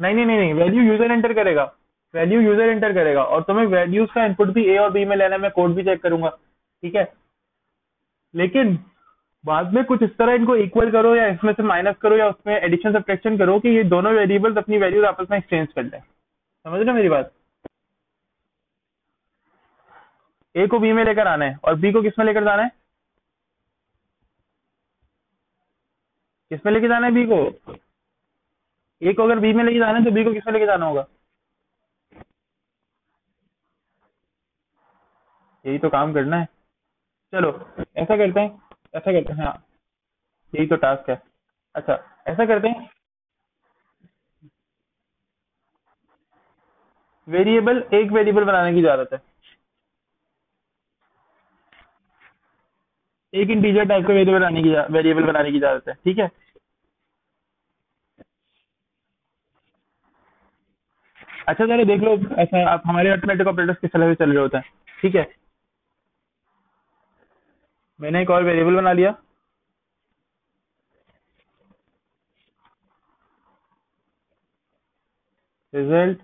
नहीं नहीं नहीं वैल्यू यूज़र एंटर करेगा। वैल्यू यूज़र एंटर करेगा। और तुम्हें वैल्यूज़ का इनपुट भी ए और बी में लेना है, मैं कोड भी चेक करूँगा। ठीक है? लेकिन बाद में कुछ इस तरह इनको इक्वल करो या इसमें से माइनस करो या उसमें एडिशन सब्ट्रैक्शन करो कि ये दोनों वेरिएबल्स अपनी वैल्यूज़ आपस में एक्सचेंज कर लें। समझ रहे मेरी बात? ए को बी में लेकर आना है। और बी को किसमें लेकर जाना है? किसमें लेके जाना है बी को? ए को अगर बी में लेके जाना है तो बी को किसमें लेके जाना होगा? यही तो काम करना है। चलो, ऐसा करते हैं, ऐसा करते हैं हाँ। यही तो टास्क है। अच्छा ऐसा करते हैं। वेरिएबल एक वेरिएबल बनाने की ज़रूरत है। एक इंटीजर टाइप का वेरिएबल बनाने की वेरिएबल बनाने की ज़रूरत है, ठीक है? अच्छा जरा देख लो, ऐसा आप हमारे अर्थमेटिक ऑपरेटर्स तरह से चल रहे होते हैं, ठीक है? मैंने एक और वेरिएबल बना लिया। Result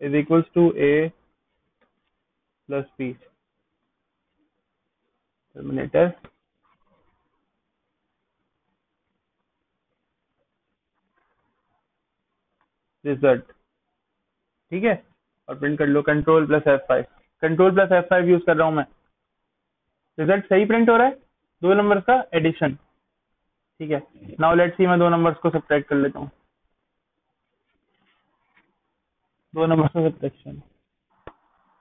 is equals to A plus B terminator result ठीक है? और प्रिंट कर लो control plus F five control plus F five use कर रहा हूँ मैं। रिज़ल्ट सही प्रिंट हो रहा है? दो नंबर का एडिशन ठीक है? नाउ लेट सी मैं दो नंबर्स को सब्ट्रैक्ट कर लेता हूँ। दो नंबर का सब्ट्रैक्शन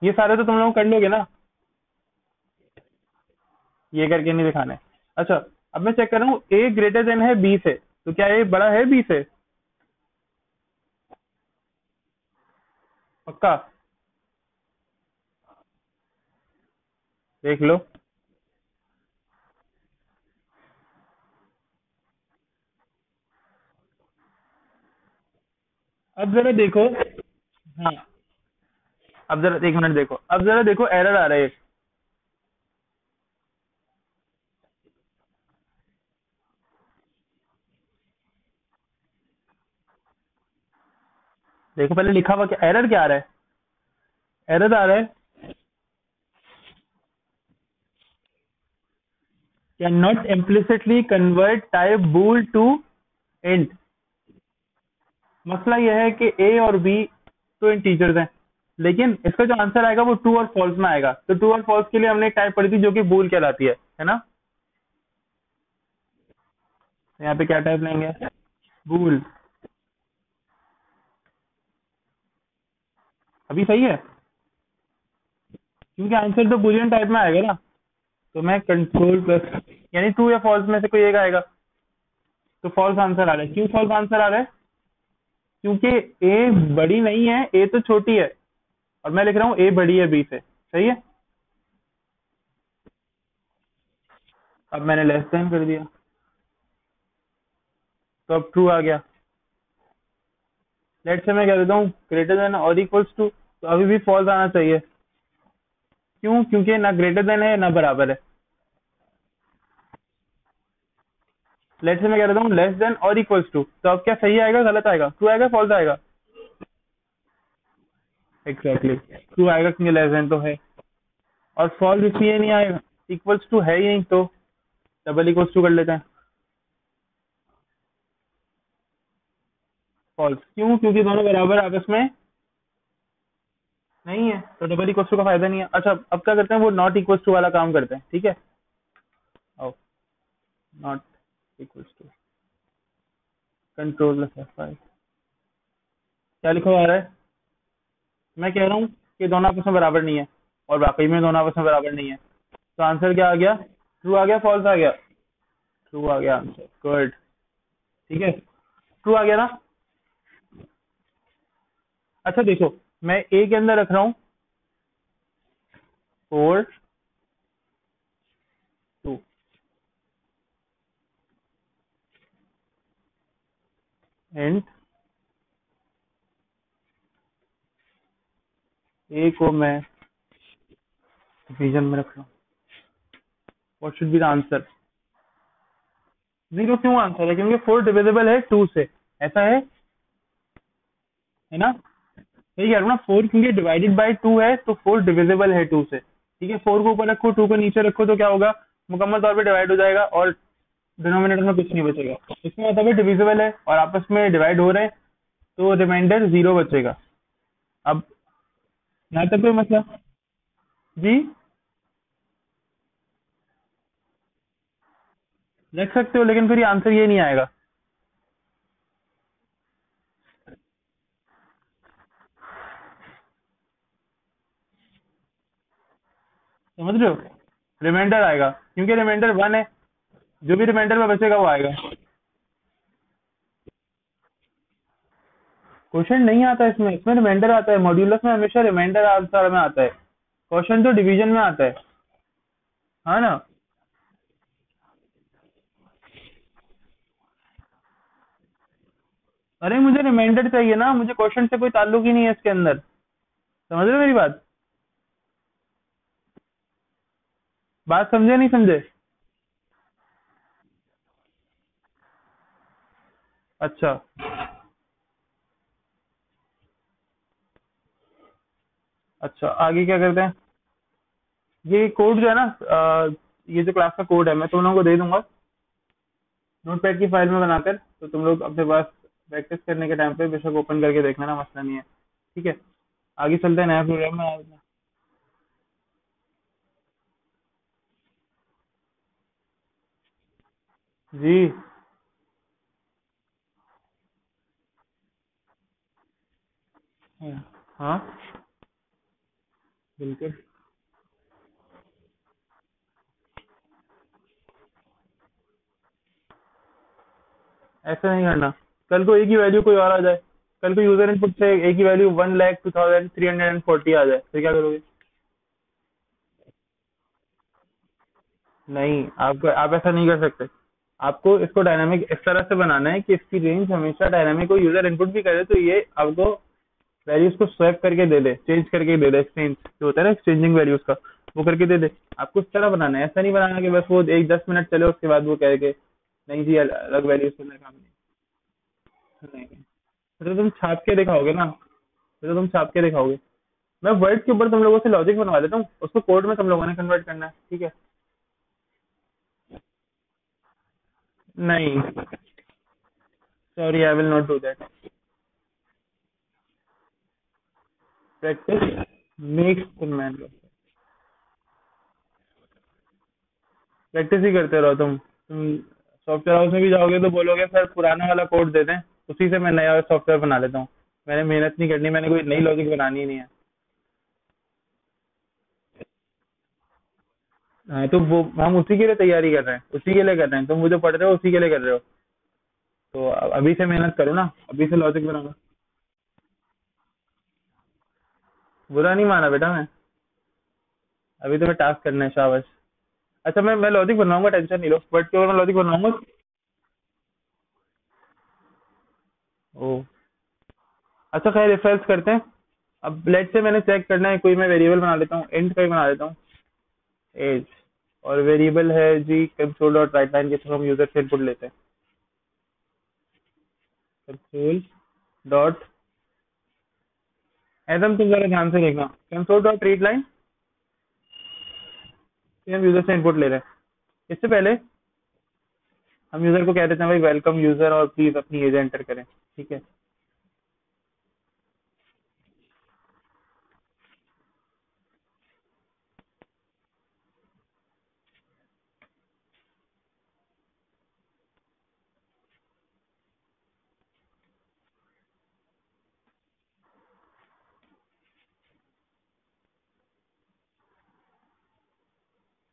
ये सारे तो तुम लोग कर लोगे ना? ये करके नहीं दिखाने। अच्छा अब मैं चेक कर रहा हूँ ए ग्रेटर देन है बी से। तो क्या ए बड़ा है बी से? पक्का? देख लो। अब जरा देखो। हाँ। अब जरा, एक मिनट देखो। अब जरा देखो एरर आ रहा है। देखो, पहले लिखा हुआ क्या एरर क्या आ रहा है? एरर आ रहा है। Can not implicitly convert type bool to int मसला यह है कि ए और बी तो इंटीजर्स हैं, लेकिन इसका जो आंसर आएगा वो ट्रू और फॉल्स में आएगा। तो ट्रू और फॉल्स के लिए हमने एक टाइप पढ़ी थी जो कि बूल कहलाती है है ना? यहाँ पे क्या टाइप लेंगे? बूल अभी सही है? क्योंकि आंसर तो बुलियन टाइप में आएगा ना। तो मैं कंट्रोल प्लस यानी ट्रू या फॉल्स में से कोई एक आएगा। तो फॉल्स आंसर आ रहा है। क्यों फॉल्स आंसर आ रहा है? क्योंकि ए बड़ी नहीं है ए तो छोटी है। और मैं लिख रहा हूँ ए बड़ी है बी से। सही है? अब मैंने लेस देन कर दिया। तो अब ट्रू आ गया। लेट से मैं कह देता हूँ ग्रेटर देन और इक्वल्स टू तो अभी भी फॉल्स आना चाहिए। क्यों? क्योंकि ना ग्रेटर देन है, ना बराबर है। लेट से मैं कह देता हूँ लेस देन और इक्वल्स टू तो अब क्या सही आएगा, गलत आएगा? ट्रू आएगा फॉल्स आएगा? एग्जैक्टली ट्रू आएगा क्योंकि लेस देन तो है। और फॉल्स इसलिए नहीं आएगा। इक्वल्स टू है ही नहीं तो डबल इक्वल्स टू कर लेते हैं। फॉल्स क्यों? क्योंकि दोनों बराबर आपस में नहीं है। तो डबल इक्वल टू का फ़ायदा नहीं है। अच्छा अब क्या करते हैं, वो नॉट इक्वल टू वाला काम करते हैं, ठीक है? नॉट इक्वल टू कंट्रोल क्या लिखा आ रहा है? मैं कह रहा हूँ कि दोनों आपस में बराबर नहीं है, और वाकई में दोनों आपस में बराबर नहीं है। तो आंसर क्या आ गया? ट्रू आ गया फॉल्स आ गया? ट्रू आ गया आंसर गुड ठीक है? ट्रू आ गया ना? अच्छा देखो मैं ए के अंदर रख रहा हूँ। फोर टू एंड ए को मैं डिवीज़न में रख रहा हूँ। What should be the answer zero क्यों आंसर है? क्योंकि फोर डिविजिबल है टू से। ऐसा है? है ना? रहा हूँ ना फोर क्योंकि डिवाइडेड बाय टू है तो फोर डिविजिबल है टू से। ठीक है? फोर को ऊपर रखो टू को नीचे रखो तो क्या होगा? मुकम्मल तौर पर डिवाइड हो जाएगा और डिनोमिनेटर में कुछ नहीं बचेगा। इसमें मतलब डिविजिबल है और आपस में डिवाइड हो रहे हैं तो रिमाइंडर ज़ीरो बचेगा। अब ना तक कोई मसला? जी? रख सकते हो, लेकिन फिर आंसर ये नहीं आएगा। समझ रहे हो? रिमाइंडर आएगा, क्योंकि रिमाइंडर वन है, जो भी रिमाइंडर में बचेगा वो आएगा। क्वेश्चन नहीं आता इसमें इसमें रिमाइंडर आता है। मॉड्यूलस में हमेशा रिमाइंडर आंसर में आता है। क्वेश्चन तो डिवीज़न में आता है। हाँ ना? अरे मुझे रिमाइंडर चाहिए ना, मुझे क्वेश्चन से कोई ताल्लुक ही नहीं है इसके अंदर। समझ रहे मेरी बात? बात समझे नहीं समझे? अच्छा। अच्छा आगे क्या करते हैं? ये कोड जो है ना ये जो क्लास का कोड है, मैं तुम लोगों को दे दूँगा। नोटपैड की फ़ाइल में बनाकर तो तुम लोग अपने पास प्रैक्टिस करने के टाइम पे बेशक ओपन करके देख लेना मसला नहीं है। ठीक है? आगे चलते हैं नया प्रोग्राम में जी। हाँ। बिल्कुल। ऐसा नहीं करना। कल को एक ही वैल्यू कोई और आ जाए। कल को यूज़र इनपुट से एक ही value one lakh two thousand three hundred and forty आ जाए फिर क्या करोगे? नहीं, आप आप ऐसा नहीं कर सकते। आपको इसको डायनामिक इस तरह से बनाना है कि इसकी रेंज हमेशा डायनामिक को यूज़र इनपुट भी करे तो ये आपको वैल्यूज़ को स्वैप करके दे दे चेंज करके दे दे एक्सचेंज जो होता है ना एक्सचेंजिंग वैल्यूज़ का, वो करके दे दे। आपको इस तरह बनाना है, ऐसा नहीं बनाना कि बस वो एक दस मिनट चले उसके बाद वो कहे कि, नहीं जी अलग वैल्यूज़ करने काम नहीं नहीं। तो तुम छाप के दिखाओगे ना तो तुम छाप के दिखाओगे। मैं वर्ड के ऊपर तुम लोगों से लॉजिक बनवा देता हूँ, उसको कोड में तुम लोगों ने कन्वर्ट करना है, ठीक है? नहीं। Sorry I will not do that practice makes the man practice ही करते रहो तुम। तुम सॉफ्टवेयर हाउस में भी जाओगे तो बोलोगे, सर, पुराना वाला कोड दे दें। उसी से मैं नया सॉफ्टवेयर बना लेता हूँ। मैंने मेहनत नहीं करनी, मैंने कोई नई लॉजिक बनानी नहीं है हाँ तो वो, हम उसी के लिए तैयारी कर रहे हैं, उसी के लिए कर रहे हैं। तुम वो जो पढ़ रहे हो, उसी के लिए कर रहे हो। तो अभी से मेहनत करो ना, अभी से लॉजिक बनाना बुरा नहीं माना बेटा मैं। अभी तो मैं टास्क करना है, शाबाश। अच्छा मैं मैं लॉजिक बनवाऊँगा टेंशन नहीं लो। वर्ड के मैं लॉजिक बनवाऊँगा ओ। अच्छा खैर रिफरेंस करते हैं। अब लेट से मैंने चेक करना है, कोई मैं वेरिएबल बना लेता हूँ एंड का ही बना लेता हूँ। एज और वेरिएबल है जी कंसोल डॉट राइट लाइन के थ्रू हम यूज़र से इनपुट लेते हैं। कंसोल डॉट एकदम तुम जरा ध्यान से देखना। कंसोल डॉट रीड लाइन हम यूज़र से इनपुट ले रहे हैं। इससे पहले हम यूज़र को कह देते हैं, भाई वेलकम यूज़र और प्लीज़ अपनी एज एंटर करें। ठीक है?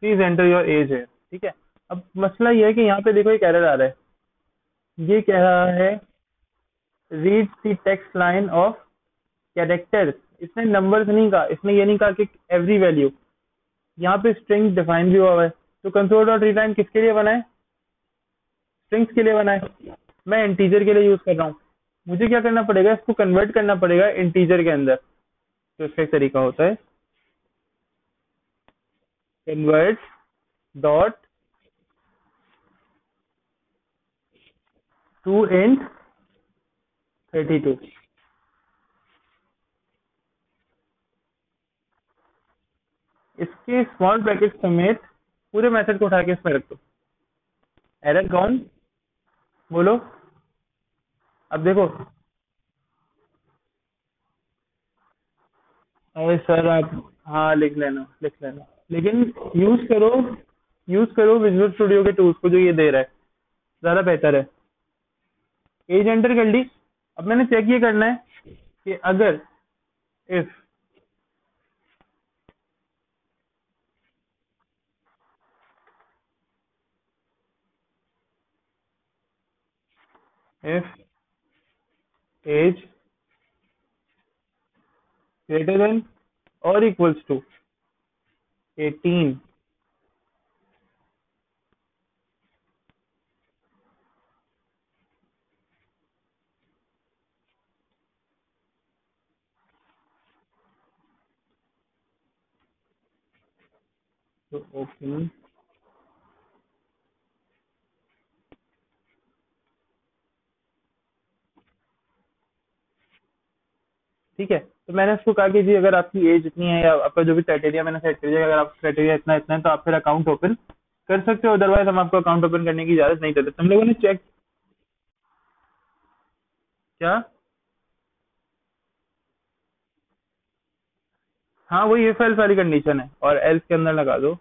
प्लीज़ एंटर योर एज है ठीक है? अब मसला ये है कि यहाँ पे देखो एक एरर आ रहा है। ये कह रहा है read the text line of characters इसने नंबर्स नहीं कहा। इसने ये नहीं कहा कि एवरी वैल्यू यहाँ पे स्ट्रिंग डिफाइन भी हुआ है। तो कंसोल डॉट रीड लाइन किसके लिए बना है स्ट्रिंग्स के लिए बना है मैं इंटीजर के लिए यूज़ कर रहा हूँ। मुझे क्या करना पड़ेगा? इसको कन्वर्ट करना पड़ेगा इंटीजर के अंदर। तो इसका तरीका होता है। Convert dot to int 32 इसके स्मॉल ब्रैकेट समेत पूरे मेथड को उठा के इसमें रख दो। एरर कौन बोलो। अब देखो। अरे सर आप हाँ लिख लेना लिख लेना। लेकिन यूज़ करो यूज़ करो विजुअल स्टूडियो के टूल्स को जो ये दे रहा है। ज़्यादा बेहतर है। एज एंटर कर ली। अब मैंने चेक ये करना है कि अगर if if age greater than or equals to eighteen तो ठीक है? तो मैंने उसको कहा कि जी, अगर आपकी एज इतनी है या आपका जो भी क्राइटेरिया मैंने सेट कर दिया अगर आपका क्राइटेरिया इतना इतना है तो आप फिर अकाउंट ओपन कर सकते हो। अदरवाइज़ हम आपको अकाउंट ओपन करने की इजाज़त नहीं देते। तुम लोगों ने चेक क्या? हाँ वही एफ़ एल्स वाली कंडीशन है। और एल्स के अंदर लगा दो।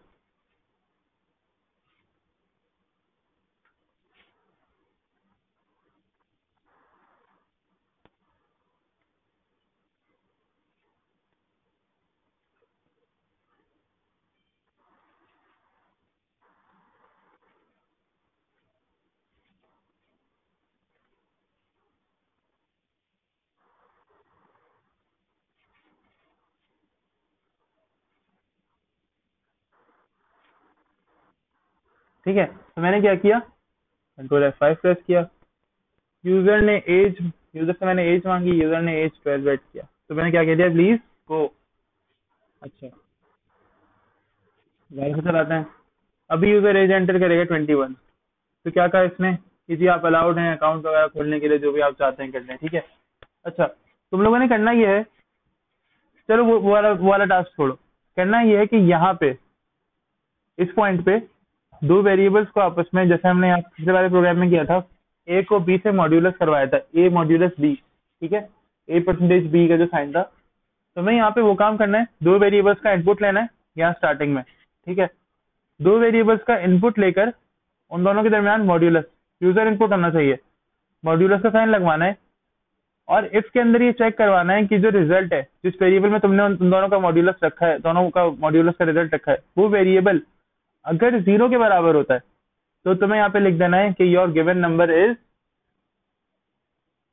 ठीक है? तो मैंने क्या किया? कंट्रोल एफ़ फाइव प्रेस किया। यूज़र ने एज यूज़र से मैंने एज मांगी यूज़र ने एज ट्वेल्व एड किया। तो मैंने क्या कह दिया? प्लीज़ को अच्छा। वाई से चलाते हैं। अभी यूज़र एज एंटर करेगा ट्वेंटी वन तो क्या कहा इसने? कि जी आप अलाउड हैं अकाउंट वगैरह खोलने के लिए, जो भी आप चाहते हैं कर ठीक है? अच्छा तुम लोगों ने करना ये है। चलो वो वाला वो वाला टास्क छोड़ो। करना ये है कि यहाँ पे, इस पॉइंट पे दो वेरिएबल्स को आपस में, जैसे हमने यहाँ पिछले वाले प्रोग्राम में किया था ए को बी से मॉड्यूलस करवाया था ए मॉड्यूलस बी ठीक है? ए परसेंटेज बी का जो साइन था। तो मैं यहाँ पे वो काम करना है, दो वेरिएबल्स का इनपुट लेना है, यहाँ स्टार्टिंग में, ठीक है? दो वेरिएबल्स का इनपुट लेकर, उन दोनों के दरमियान मॉड्यूलस यूज़र इनपुट होना चाहिए। मॉड्यूलस का साइन लगवाना है, और इफ़ के अंदर ये चेक करवाना है कि जो रिज़ल्ट है, जिस वेरिएबल में तुमने उन दोनों का मॉड्यूलस रखा है, दोनों का मॉड्यूलस का रिज़ल्ट रखा है, वो वेरिएबल अगर ज़ीरो के बराबर होता है तो तुम्हें यहाँ पे लिख देना है कि your given number is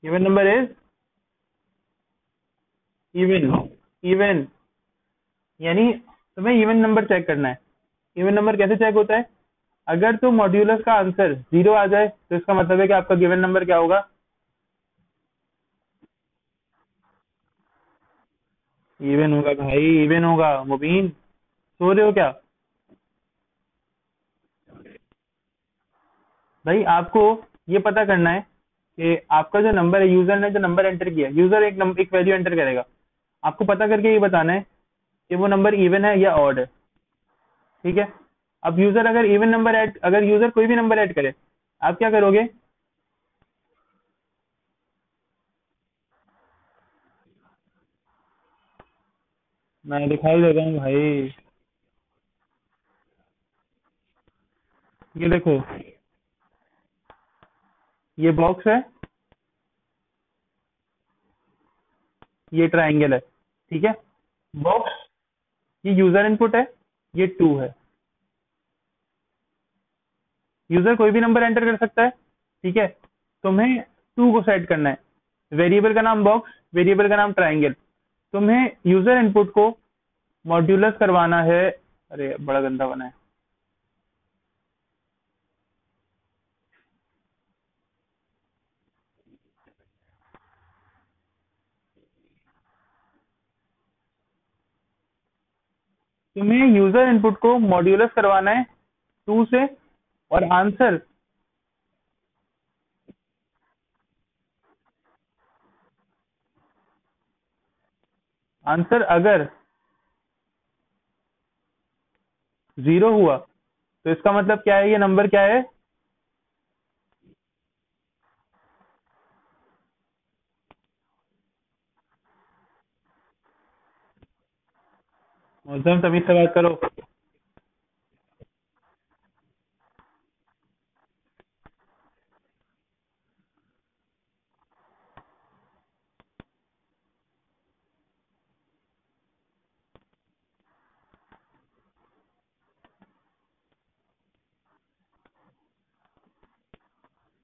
given number is even even यानी तुम्हें इवन नंबर चेक करना है। इवन नंबर कैसे चेक होता है? अगर तो मॉड्यूलस का आंसर ज़ीरो आ जाए तो इसका मतलब है कि आपका गिवन नंबर क्या होगा? इवन होगा भाई इवन होगा, मुबीन। सो रहे हो क्या? भाई, आपको ये पता करना है कि आपका जो नंबर है यूज़र ने जो नंबर एंटर किया यूज़र एक नंबर एक वैल्यू एंटर करेगा। आपको पता करके ये बताना है कि वो नंबर इवन है या ऑड है। ठीक है? अब यूज़र अगर इवन नंबर ऐड अगर यूज़र कोई भी नंबर ऐड करे, आप क्या करोगे? मैं दिखाई दे रहा हूँ भाई। ये देखो ये बॉक्स है। ये ट्राइंगल है, ठीक है? बॉक्स ये यूज़र इनपुट है, ये टू है। यूज़र कोई भी नंबर एंटर कर सकता है, ठीक है? तुम्हें टू को सेट करना है। वेरिएबल का नाम बॉक्स वेरिएबल का नाम ट्राइंगल तुम्हें यूज़र इनपुट को मॉड्यूलस करवाना है। अरे, बड़ा गंदा बना है। तुम्हें यूज़र इनपुट को मॉड्यूलस करवाना है टू से, और आंसर आंसर अगर ज़ीरो हुआ तो इसका मतलब क्या है? ये नंबर क्या है? मौसम तमीज से बात करो।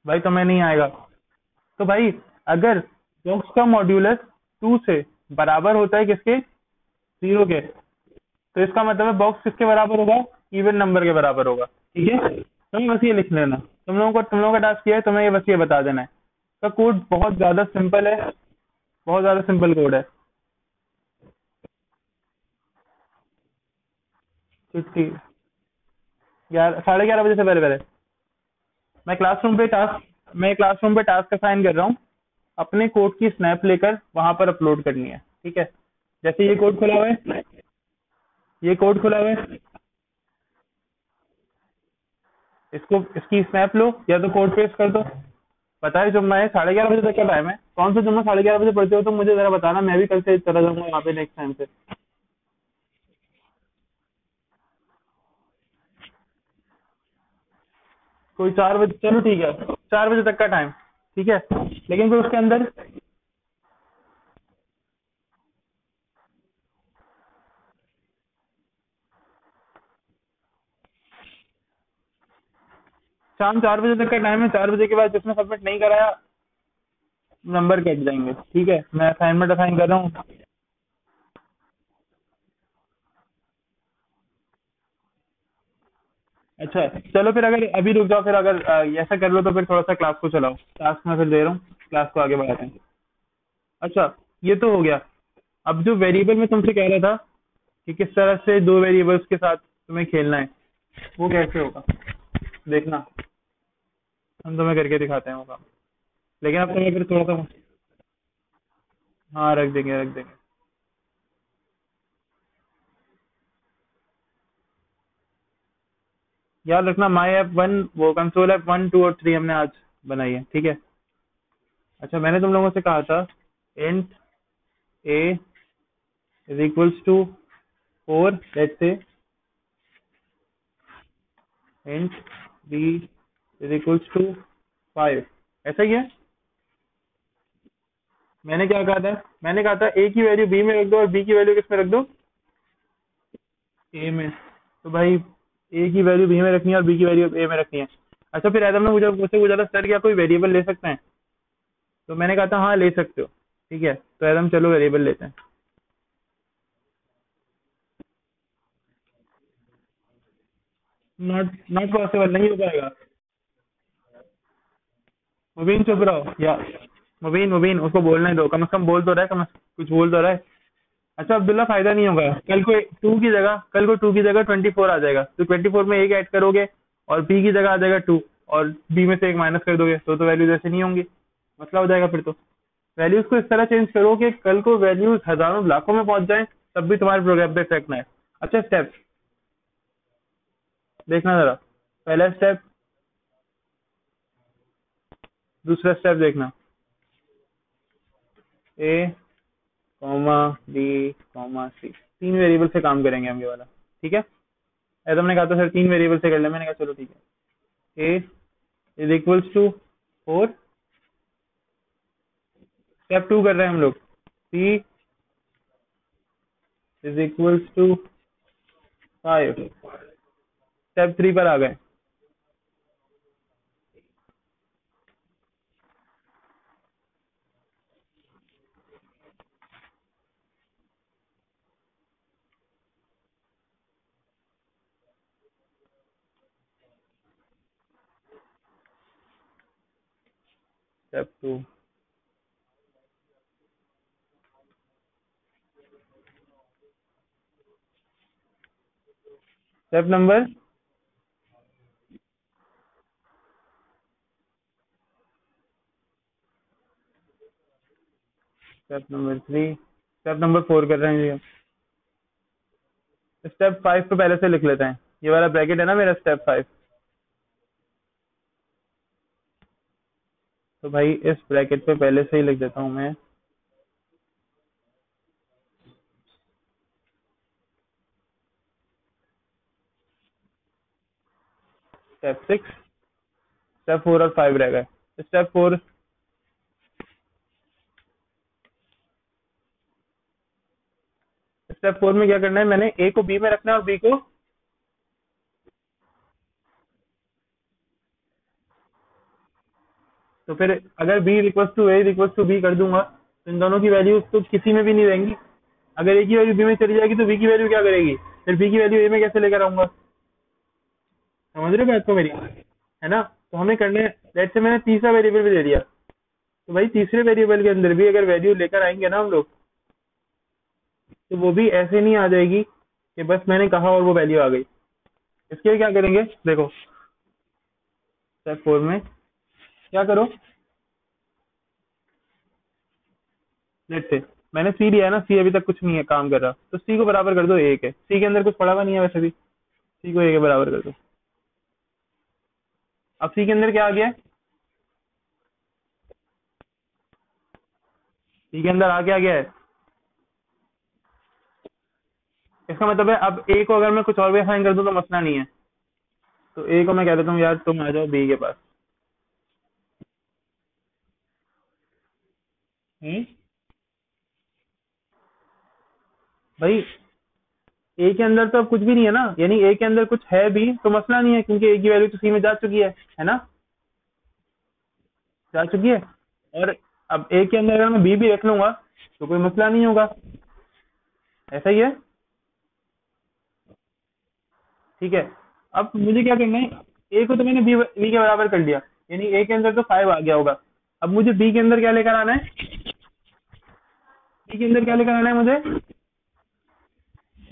भाई तुम्हें नहीं आएगा। तो भाई, अगर बॉक्स का मॉड्यूलस टू से बराबर होता है किसके? ज़ीरो के। तो इसका मतलब है बॉक्स किसके बराबर होगा? इवन नंबर के बराबर होगा। ठीक है? तुम बस ये लिख लेना। तुम लोगों को, तुम लोगों का टास्क किया है, तुम्हें ये बस ये बता देना है। का कोड बहुत ज़्यादा सिंपल है। बहुत ज़्यादा सिंपल कोड है। ग्यारह साढ़े ग्यारह बजे से पहले पहले। मैं क्लासरूम पे टास्क मैं क्लासरूम पे टास्क असाइन कर रहा हूँ। अपने कोड की स्नैप लेकर वहाँ पर अपलोड करनी है। ठीक है? जैसे ये कोड खुला हुआ है। ये कोड खुला हुआ है। इसको, इसकी स्नैप लो, या तो कोड पेस्ट कर दो। पता है जुम्मा है, साढ़े ग्यारह बजे तक का टाइम है। कौन सा जुम्मा साढ़े ग्यारह बजे पढ़ते हो तो मुझे जरा बताना, मैं भी कल से चला जाऊँगा वहाँ पे नेक्स्ट टाइम से कोई चार बजे, चलो ठीक है, चार बजे तक का टाइम ठीक है? लेकिन फिर उसके अंदर शाम चार बजे तक का टाइम है। चार बजे के बाद जिसने सबमिट नहीं कराया नंबर कट जाएँगे। ठीक है? मैं असाइनमेंट असाइन कर रहा हूँ। अच्छा चलो फिर अगर अभी रुक जाओ, फिर अगर ऐसा कर लो तो फिर थोड़ा सा क्लास को चलाओ। क्लास में फिर दे रहा हूँ। क्लास को आगे बढ़ाते हैं। अच्छा ये तो हो गया। अब जो वेरिएबल में तुमसे कह रहा था कि किस तरह से दो वेरिएबल्स के साथ तुम्हें खेलना है, वो कैसे होगा? देखना। हम तुम्हें करके दिखाते हैं वो काम। लेकिन अब तुम्हें फिर थोड़ा सा हाँ रख देंगे रख देंगे। याद रखना माई ऐप वन वो कंसोल ऐप वन टू और थ्री हमने आज बनाई है, ठीक है? अच्छा मैंने तुम लोगों से कहा था int A is equals to four let's say int B is equals to five ऐसा ही है? मैंने क्या कहा था? मैंने कहा था ए की वैल्यू बी में रख दो और बी की वैल्यू किसमें रख दो? ए में। तो भाई ए की वैल्यू बी में रखनी है और बी की वैल्यू ए में रखनी है। अच्छा फिर एदम ने मुझे मुझसे पूछा था सर क्या कोई वेरिएबल ले सकते हैं? तो मैंने कहा था हाँ ले सकते हो। ठीक है? तो एदम चलो वेरिएबल लेते हैं। नॉट नॉट पॉसिबल नहीं हो पाएगा। मुबीन, चुप रहो। या, मुबीन मुबीन, उसको बोलने दो। कम से कम बोल तो रहा है, कम कुछ बोल तो रहा है। अच्छा अब्दुल्ला, फ़ायदा नहीं होगा। कल को टू की जगह, कल को टू की जगह ट्वेंटी फोर आ जाएगा। तो ट्वेंटी फोर में एक ऐड करोगे और बी की जगह आ जाएगा टू और बी में से एक माइनस कर दोगे। तो तो वैल्यूज़ ऐसे नहीं होंगी। मसला हो जाएगा फिर तो। वैल्यूज़ को इस तरह चेंज करो कि कल को वैल्यूज़ हज़ारों, लाखों में पहुँच जाए, तब भी तुम्हारे प्रोग्राम पे इफ़ेक्ट ना है अच्छा स्टेप देखना जरा। पहला स्टेप दूसरा स्टेप देखना। A comma B comma C तीन वेरिएबल से काम करेंगे हम ये वाला, ठीक है? ऐसा हमने कहा था सर तीन वेरिएबल से कर ले मैंने कहा, चलो ठीक है। A is equals to four step two कर रहे हैं हम लोग। C is equals to five step three पर आ गए। Step two step number step number 3 step number 4 कर रहे हैं जी स्टेप फाइव तो पहले से लिख लेते हैं। ये वाला ब्रैकेट है ना मेरा स्टेप फाइव तो भाई इस ब्रैकेट पे पहले से ही लिख देता हूँ मैं। स्टेप सिक्स स्टेप फोर और फाइव रहेगा स्टेप फोर स्टेप फोर में क्या करना है? मैंने ए को बी में रखना है और बी को तो फिर अगर B equal to A equal to B कर दूँगा तो इन दोनों की वैल्यू तो किसी में भी नहीं रहेंगी। अगर ए की वैल्यू बी में चली जाएगी तो बी की वैल्यू क्या करेगी? फिर बी की वैल्यू ए में कैसे लेकर आऊँगा? समझ रहे हो बात को मेरी? है ना? तो हमें करने लेट से मैंने तीसरा वेरिएबल भी दे दिया। तो भाई तीसरे वेरिएबल के अंदर भी अगर वैल्यू लेकर आएँगे ना हम लोग तो वो भी ऐसे नहीं आ जाएगी कि बस मैंने कहा और वो वैल्यू आ गई। इसके लिए क्या करेंगे? देखो स्टेप फोर में क्या करो? लेट से मैंने सी लिया है ना सी अभी तक कुछ नहीं है, काम कर रहा। तो सी को बराबर कर दो, एक है। सी के अंदर कुछ पड़ा हुआ नहीं है वैसे भी। सी को एक बराबर कर दो। अब सी के अंदर क्या आ गया? सी के अंदर आ क्या गया है। इसका मतलब है अब ए को अगर मैं कुछ और भी असाइन कर दूँ तो मसला नहीं है। तो ए को मैं कह देता हूँ यार तुम आ जाओ बी के पास। हम्म? भाई ए के अंदर तो अब कुछ भी नहीं है ना। यानी ए के अंदर कुछ है भी तो मसला नहीं है क्योंकि ए की वैल्यू तो सी में जा चुकी है है ना? जा चुकी है। और अब ए के अंदर अगर मैं बी भी रख लूँगा तो कोई मसला नहीं होगा। ऐसा ही है? ठीक है? अब मुझे क्या करना है? ए को तो मैंने बी बी के बराबर कर दिया यानी ए के अंदर तो फाइव आ गया होगा। अब मुझे बी के अंदर क्या लेकर आना है? बी के अंदर क्या लेकर आना है मुझे?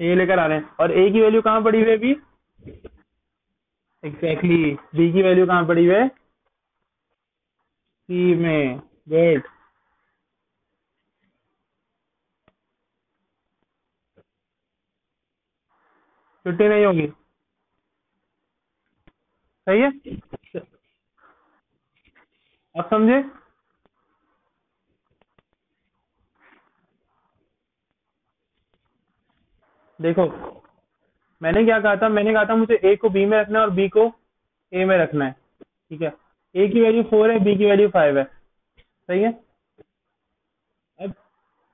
ए लेकर आ रहे हैं। और ए की वैल्यू कहाँ पड़ी हुई है अभी? एग्जैक्टली बी की वैल्यू कहाँ पड़ी हुई है? सी में। गुड छुट्टी नहीं होगी। सही है आप समझे? देखो, मैंने क्या कहा था? मैंने कहा था मुझे ए को बी में रखना है और बी को ए में रखना है। ठीक है? ए की वैल्यू फोर है बी की वैल्यू फाइव है। सही है? अब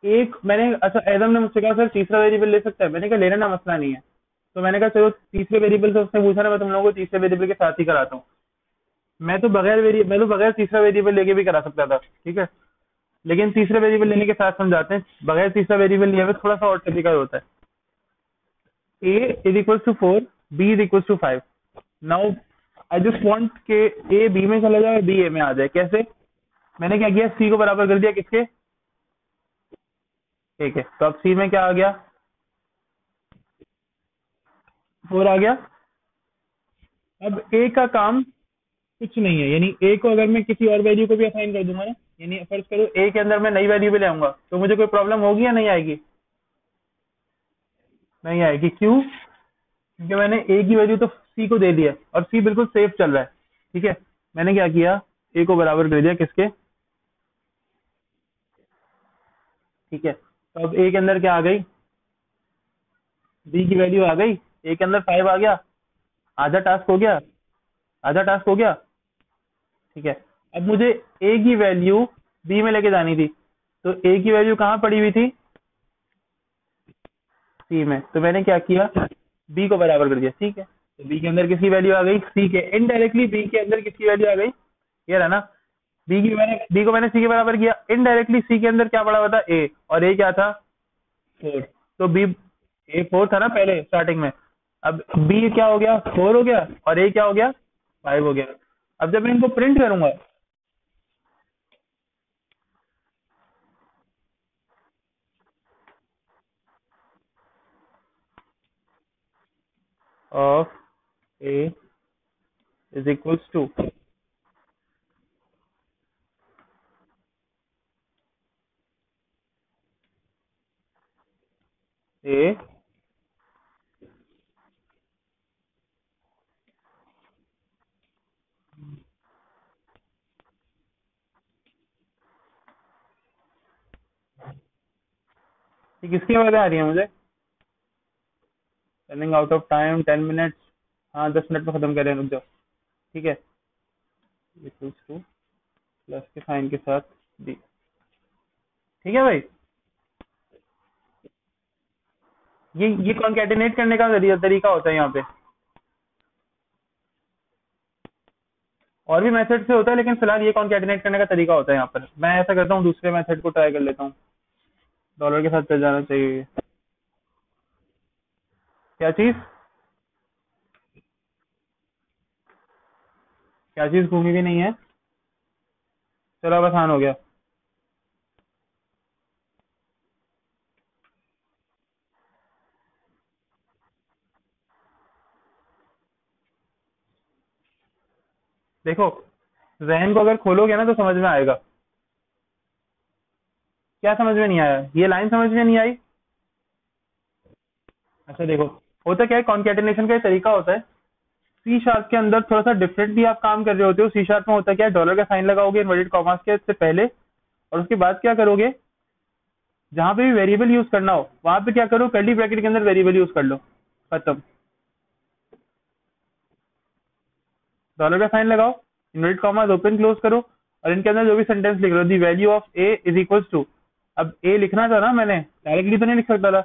एक, मैंने अच्छा एदम ने मुझसे कहा, सर, तीसरा वेरिएबल ले सकता है। मैंने कहा, लेना ना, मसला नहीं है। तो मैंने कहा, चलो, तीसरे वेरिएबल से उसने पूछा ना, मैं तुम लोगों को तीसरे वेरिएबल के साथ ही कराता हूँ। मैं तो बगैर मैं तो बगैर तीसरा वेरिएबल लेके भी करा सकता था, ठीक है? लेकिन तीसरे वेरिएबल लेने के साथ समझाते हैं, बगैर तीसरा वेरिएबल लिए हुए थोड़ा सा और तरीका होता है। A is equals to four B is equals to five now I just want के ए बी में चला जाए बी ए में आ जाए। कैसे? मैंने क्या किया? C को बराबर कर दिया किसके? ठीक है तो अब सी में क्या आ गया? फोर आ गया। अब ए का काम कुछ नहीं है, यानी a को अगर मैं किसी और वैल्यू को भी असाइन कर दूँगा ना, यानी फ़र्ज़ करो ए के अंदर मैं नई वैल्यू भी ले आऊँगा तो मुझे कोई प्रॉब्लम होगी या नहीं आएगी? नहीं आएगी। क्यों? क्योंकि मैंने ए की वैल्यू तो सी को दे दिया और सी बिल्कुल सेफ़ चल रहा है। ठीक है? मैंने क्या किया? ए को बराबर कर दिया किसके? ठीक है? तो अब ए के अंदर क्या आ गई? बी की वैल्यू आ गई। ए के अंदर फाइव आ गया। आधा टास्क हो गया। आधा टास्क हो गया। ठीक है। अब मुझे ए की वैल्यू बी में लेके जानी थी। तो ए की वैल्यू कहाँ पड़ी हुई थी? सी में। तो मैंने क्या किया? बी को बराबर कर दिया। ठीक है। तो बी के अंदर किसकी वैल्यू आ गई? सी के। इनडायरेक्टली बी के अंदर किसकी वैल्यू आ गई? ये है ना? बी की मैंने बी को मैंने सी के बराबर किया। इनडायरेक्टली सी के अंदर क्या पड़ा हुआ था? ए और ए क्या था? फोर तो बी ए फोर था ना पहले स्टार्टिंग में। अब बी क्या हो गया? फोर हो गया और ए क्या हो गया? फाइव हो गया। अब जब मैं इनको प्रिंट करूँगा of A is equals to A ये किसकी आवाज़ आ रही है मुझे? Running out of time ten minutes हाँ दस मिनट में ख़त्म करें, रुक जाओ। ठीक है? इक्वल्स टू प्लस के साइन के साथ डी ठीक है भाई? ये ये कॉन्केटिनेट करने का तरीका होता है यहाँ पे। और भी मेथड से होता है, लेकिन फ़िलहाल ये कॉन्केटिनेट करने का तरीका होता है यहाँ पर। मैं ऐसा करता हूँ, दूसरे मेथड को ट्राई कर लेता हूँ। डॉलर के साथ चल जाना चाहिए। क्या चीज़? क्या चीज़ घूमी भी नहीं है? चलो अब आसान हो गया। देखो, जहन को अगर खोलोगे ना तो समझ में आएगा। क्या समझ में नहीं आया? ये लाइन समझ में नहीं आई? अच्छा देखो, होता क्या है कॉन्केटिनेशन का तरीका होता है। सी शार्प के अंदर थोड़ा सा डिफरेंट भी आप काम कर रहे होते हो। सी शार्प में होता क्या है डॉलर का साइन लगाओगे इन्वर्टेड कॉमर्स के से पहले, और उसके बाद क्या करोगे? जहाँ पे भी वेरिएबल यूज़ करना हो, वहाँ पे क्या करो कर्ली ब्रैकेट के अंदर वेरिएबल यूज़ कर लो। खत्म। डॉलर का साइन लगाओ इन्वर्टेड कॉमर्स ओपन क्लोज करो, और इनके अंदर जो भी सेंटेंस लिख रहे हो the value of A is equal to अब ए लिखना था ना मैंने डायरेक्टली तो नहीं लिख सकता था।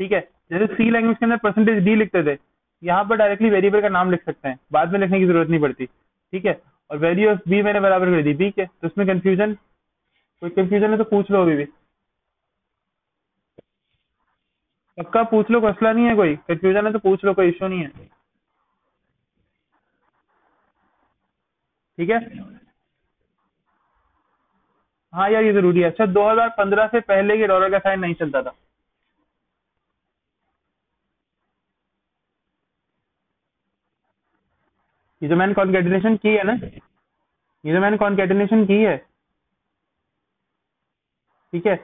ठीक है, जैसे सी लैंग्वेज के अंदर परसेंटेज डी लिखते थे, यहाँ पर डायरेक्टली वेरिएबल का नाम लिख सकते हैं। बाद में लिखने की ज़रूरत नहीं पड़ती। ठीक है, और वैल्यू ऑफ़ बी मैंने बराबर कर दी बी के तो उसमें कंफ्यूजन कोई कंफ्यूजन है तो पूछ लो अभी भी। पक्का पूछ लो मसला नहीं है कोई। कंफ्यूजन है तो पूछ लो, कोई इश्यू नहीं है। ठीक है हाँ यार ये ज़रूरी है। अच्छा 2015 से पहले के डॉलर का साइन नहीं चलता था। ये जो मैंने कॉन्केटिनेशन की है ना ये जो मैंने कॉन्केटिनेशन की है ठीक है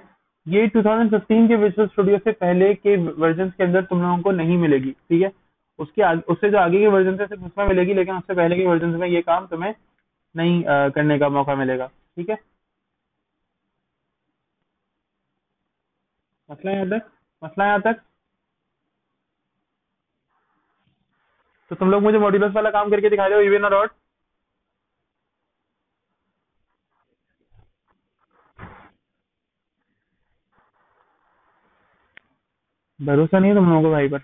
ये 2015 के विजुअल स्टूडियो से पहले के वर्जन के अंदर तुम लोगों को नहीं मिलेगी ठीक है? उसके आगे उससे जो आगे के वर्जन से सिर्फ़ उसमें मिलेगी लेकिन उससे पहले के वर्जन में ये काम तुम्हें नहीं आ, करने का मौका मिलेगा ठीक है? मसला यहाँ तक मसला यहाँ तक तो तुम लोग मुझे मॉड्यूलस वाला काम करके दिखा दो इवन और ऑट भरोसा नहीं है तुम लोगों को भाई पर।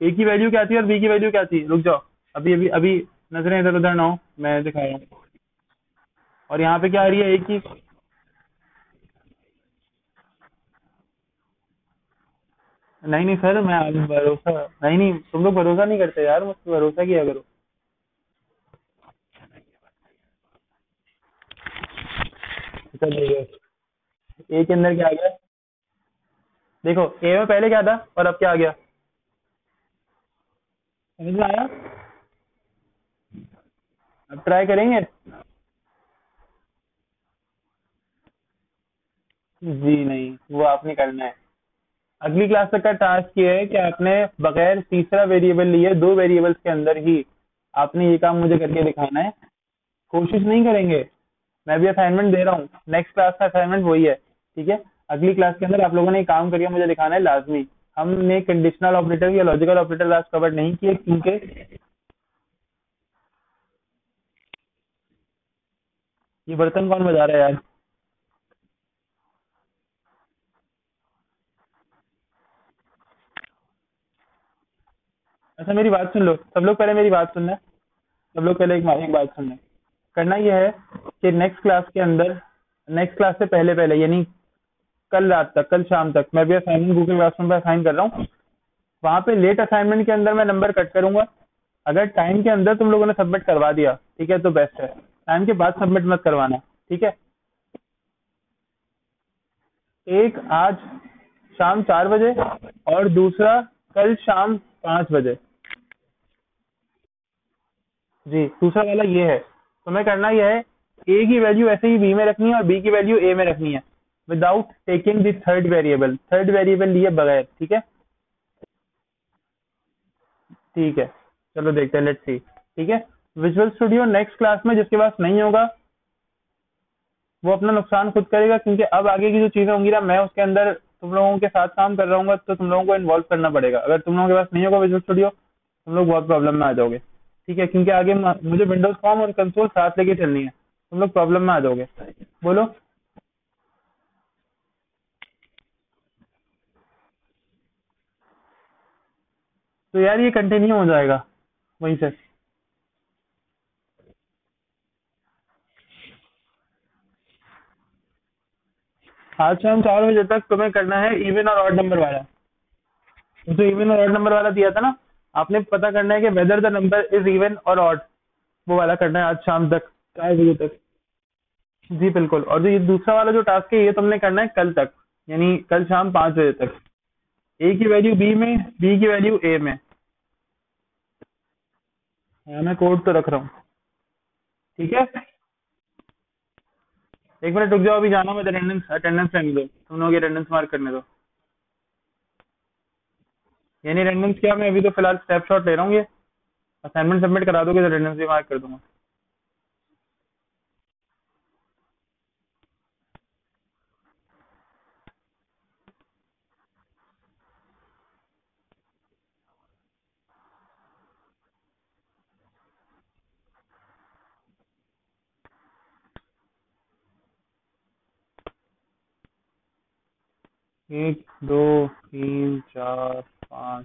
ए की वैल्यू क्या थी और बी की वैल्यू क्या थी रुक जाओ। अभी अभी अभी नज़रें इधर उधर ना हो, मैं दिखा रहा हूँ। और यहाँ पे क्या आ रही है, एक ही नहीं नहीं, सर, मैं भरोसा नहीं नहीं, तुम लोग भरोसा नहीं करते यार मुझ पर भरोसा किया करो। ए के अंदर क्या आ गया? देखो ए में पहले क्या था, और अब क्या आ गया? समझ में आया? अब ट्राई करेंगे? जी नहीं, वो आपने करना है। अगली क्लास तक का टास्क ये है कि आपने बगैर तीसरा वेरिएबल लिए, दो वेरिएबल्स के अंदर ही आपने ये काम मुझे करके दिखाना है। कोशिश नहीं करेंगे। मैं भी असाइनमेंट दे रहा हूँ। नेक्स्ट क्लास का असाइनमेंट वही है, ठीक है? अगली क्लास के अंदर आप लोगों ने काम करके मुझे दिखाना है लाजमी। हमने कंडीशनल ऑपरेटर या लॉजिकल ऑपरेटर लास्ट कवर नहीं किए क्योंकि ये बर्तन कौन बजा रहा है यार? अच्छा मेरी बात सुन लो। सब लोग पहले मेरी बात सुनना। सब लोग पहले एक, एक बात सुनना। करना यह है कि नेक्स्ट क्लास के अंदर नेक्स्ट क्लास से पहले पहले यानी कल रात तक कल शाम तक मैं भी असाइनमेंट गूगल क्लासरूम पे असाइन कर रहा हूँ। वहाँ पे लेट असाइनमेंट के अंदर मैं नंबर कट करूँगा। अगर टाइम के अंदर तुम लोगों ने सबमिट करवा दिया ठीक है तो बेस्ट है। टाइम के बाद सबमिट मत करवाना ठीक है? एक आज शाम चार बजे और दूसरा कल शाम पाँच बजे। जी, दूसरा वाला ये है। तुम्हें करना यह है ए की वैल्यू ऐसे ही बी में रखनी है और बी की वैल्यू ए में रखनी है without taking the third variable third variable लिए बगैर, ठीक है? ठीक है। चलो देखते हैं लेट्स सी ठीक है? विजुअल स्टूडियो नेक्स्ट क्लास में जिसके पास नहीं होगा, वो अपना नुकसान खुद करेगा, क्योंकि अब आगे की जो चीज़ें होंगी ना, मैं उसके अंदर तुम लोगों के साथ काम कर रहा हूँ तो तुम लोगों को इन्वॉल्व करना पड़ेगा। अगर तुम लोगों के पास नहीं होगा विजुअल स्टूडियो तुम लोग बहुत प्रॉब्लम में आ जाओगे। ठीक है, क्योंकि आगे मुझे विंडोज़ फॉर्म और कंसोल साथ लेके चलनी है। तुम लोग प्रॉब्लम में आ जाओगे। बोलो। तो यार ये कंटिन्यू हो जाएगा, वहीं से। आज शाम चार बजे तक तुम्हें करना है इवन और ऑड नंबर वाला। जो इवन और ऑड नंबर वाला दिया था ना आपने पता करना है कि whether the number is even और ऑड वो वाला करना है आज शाम तक चार बजे तक। जी, बिल्कुल। और जो ये दूसरा वाला जो टास्क है, ये तुमने करना है कल तक, यानी कल शाम पाँच बजे तक। ए की वैल्यू बी में बी की वैल्यू ए में। मैं कोड तो रख रहा हूँ। ठीक है? एक मिनट रुक जाओ, अभी जाना मैं अटेंडेंस अटेंडेंस लेने दो तुम लोग अटेंडेंस मार्क करने दो। यानी अटेंडेंस क्या मैं अभी तो फ़िलहाल स्नैपशॉट ले रहा हूँ ये। असाइनमेंट सबमिट करा दोगे तो अटेंडेंस भी मार्क कर दूँगा। एक, दो, तीन, चार आठ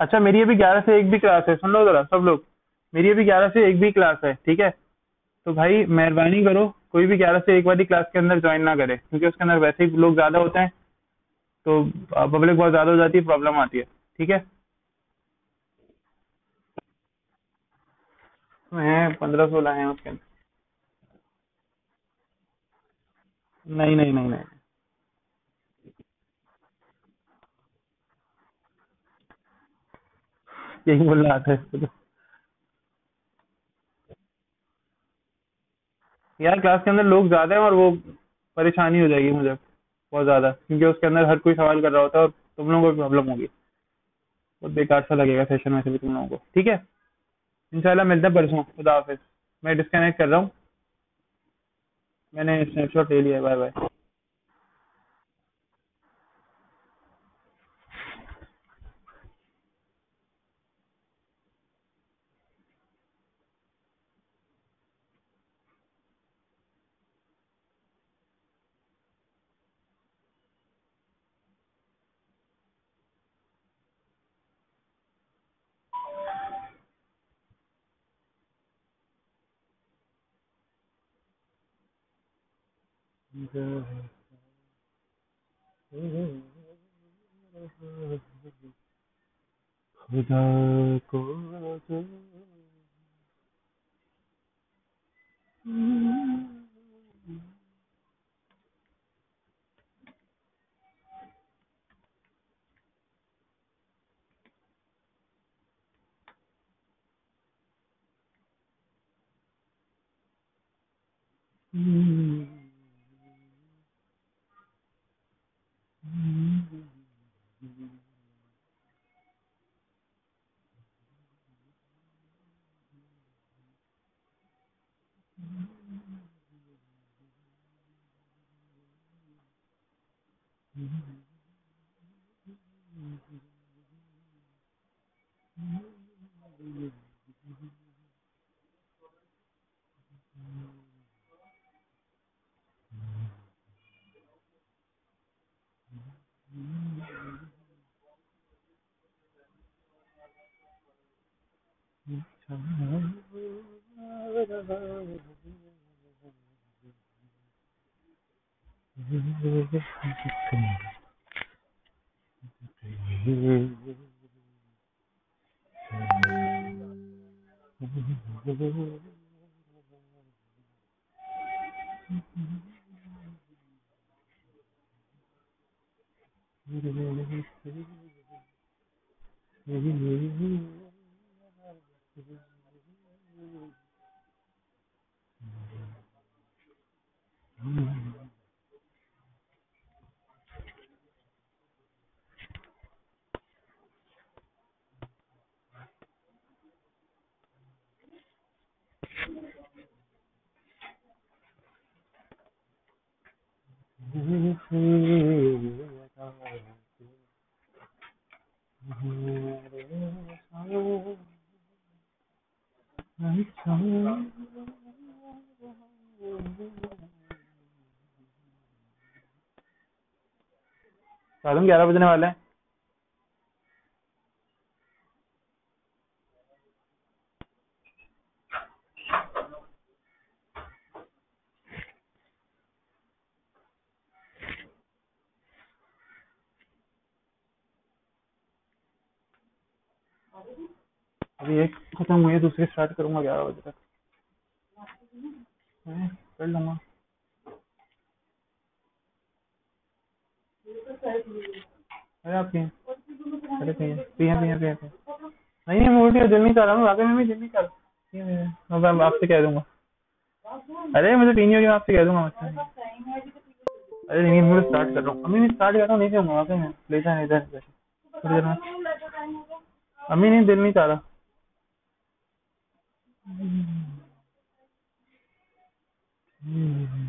अच्छा मेरी अभी ग्यारह से एक भी क्लास है, सुन लो जरा, सब लोग। मेरी अभी ग्यारह से एक भी क्लास है, ठीक है? तो भाई, मेहरबानी करो। कोई भी ग्यारह से एक वाली क्लास के अंदर ज्वाइन ना करे, क्योंकि उसके अंदर वैसे ही लोग ज़्यादा होते हैं। तो पब्लिक बहुत ज़्यादा हो जाती है प्रॉब्लम आती है। ठीक है? पंद्रह सोलह हैं उसके अंदर। नहीं नहीं नहीं नहीं। यही बोल रहा था इसको तो यार क्लास के अंदर लोग ज़्यादा हैं और वो परेशानी हो जाएगी मुझे, बहुत ज़्यादा। क्योंकि उसके अंदर हर कोई सवाल कर रहा होता है और तुम लोगों को भी प्रॉब्लम होगी। बहुत बेकार सा लगेगा सेशन वैसे भी तुम लोगों को। ठीक है? इंशाल्लाह मिलते हैं परसों। खुदा हाफिज। मैं डिस्कनेक्ट कर रहा हूँ। मैंने स्नैपशॉट ले लिया बाय बाय खुदा को Mm-hmm. Mm-hmm. Mm-hmm. साधन ग्यारह बजने वाले हैं। अभी एक खत्म हुई है, दूसरी स्टार्ट करूँगा ग्यारह बजे तक। ओके ओके नहीं नहीं मूड जिम ही कर रहा हूँ वाकई में चाह ही कर मैं आपसे कह दूँगा। अरे मुझे तीन ही आपसे कह दूँगा मतलब अरे नहीं मैं स्टार्ट कर रहा हूँ। अम्मी स्टार्ट कर रहा हूँ नहीं करूँगा वाकई में। लेता है, इधर थोड़ी देर में। अम्मी नहीं दिल नहीं चाह रहा। Mm-hmm.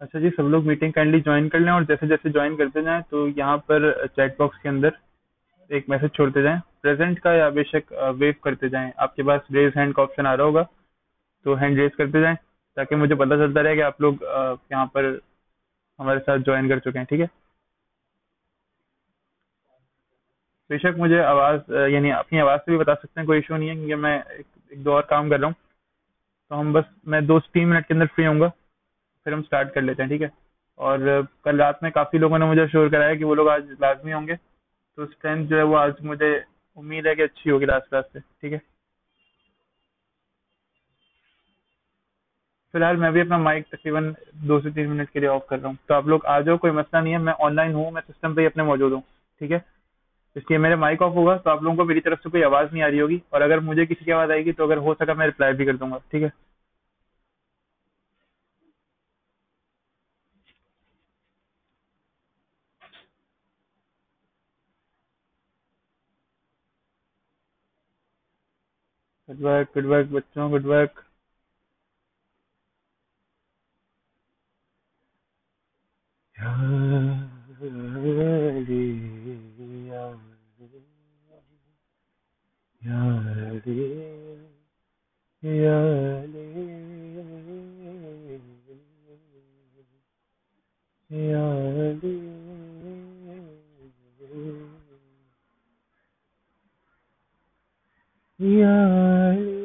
अच्छा जी, सब लोग मीटिंग काइंडली ज्वाइन कर लें और जैसे जैसे ज्वाइन करते जाएँ तो यहाँ पर चैट बॉक्स के अंदर एक मैसेज छोड़ते जाएँ। प्रेजेंट का या बेशक वेव करते जाएँ। आपके पास रेज हैंड का ऑप्शन आ रहा होगा तो हैंड रेज करते जाएँ, ताकि मुझे पता चलता रहे कि आप लोग यहाँ पर हमारे साथ ज्वाइन कर चुके हैं, ठीक है? बेशक मुझे आवाज़ यानी अपनी आवाज़ से भी बता सकते हैं कोई इशू नहीं है क्योंकि मैं एक, एक दो और काम कर रहा हूँ। तो हम बस मैं दो तीन मिनट के अंदर फ्री होऊँगा फिर हम स्टार्ट कर लेते हैं ठीक है? और कल रात में काफ़ी लोगों ने मुझे श्योर कराया कि वो लोग आज लाजमी होंगे। तो स्ट्रेंथ जो है वो आज मुझे उम्मीद है कि अच्छी होगी रात रात से ठीक है? फ़िलहाल मैं भी अपना माइक तकरीबन दो से तीन मिनट के लिए ऑफ़ कर रहा हूँ। तो आप लोग आ जाओ कोई मसला नहीं है मैं ऑनलाइन हूँ मैं सिस्टम पे ही अपने मौजूद हूँ ठीक है? इसलिए मेरे माइक ऑफ़ होगा तो आप लोगों को मेरी तरफ़ से कोई आवाज़ नहीं आ रही होगी। और अगर मुझे किसी की आवाज़ आएगी तो अगर हो सका मैं रिप्लाई भी कर दूँगा ठीक है? गुड वर्क गुड वर्क बच्चों गुड वर्क Yeah, Yeah.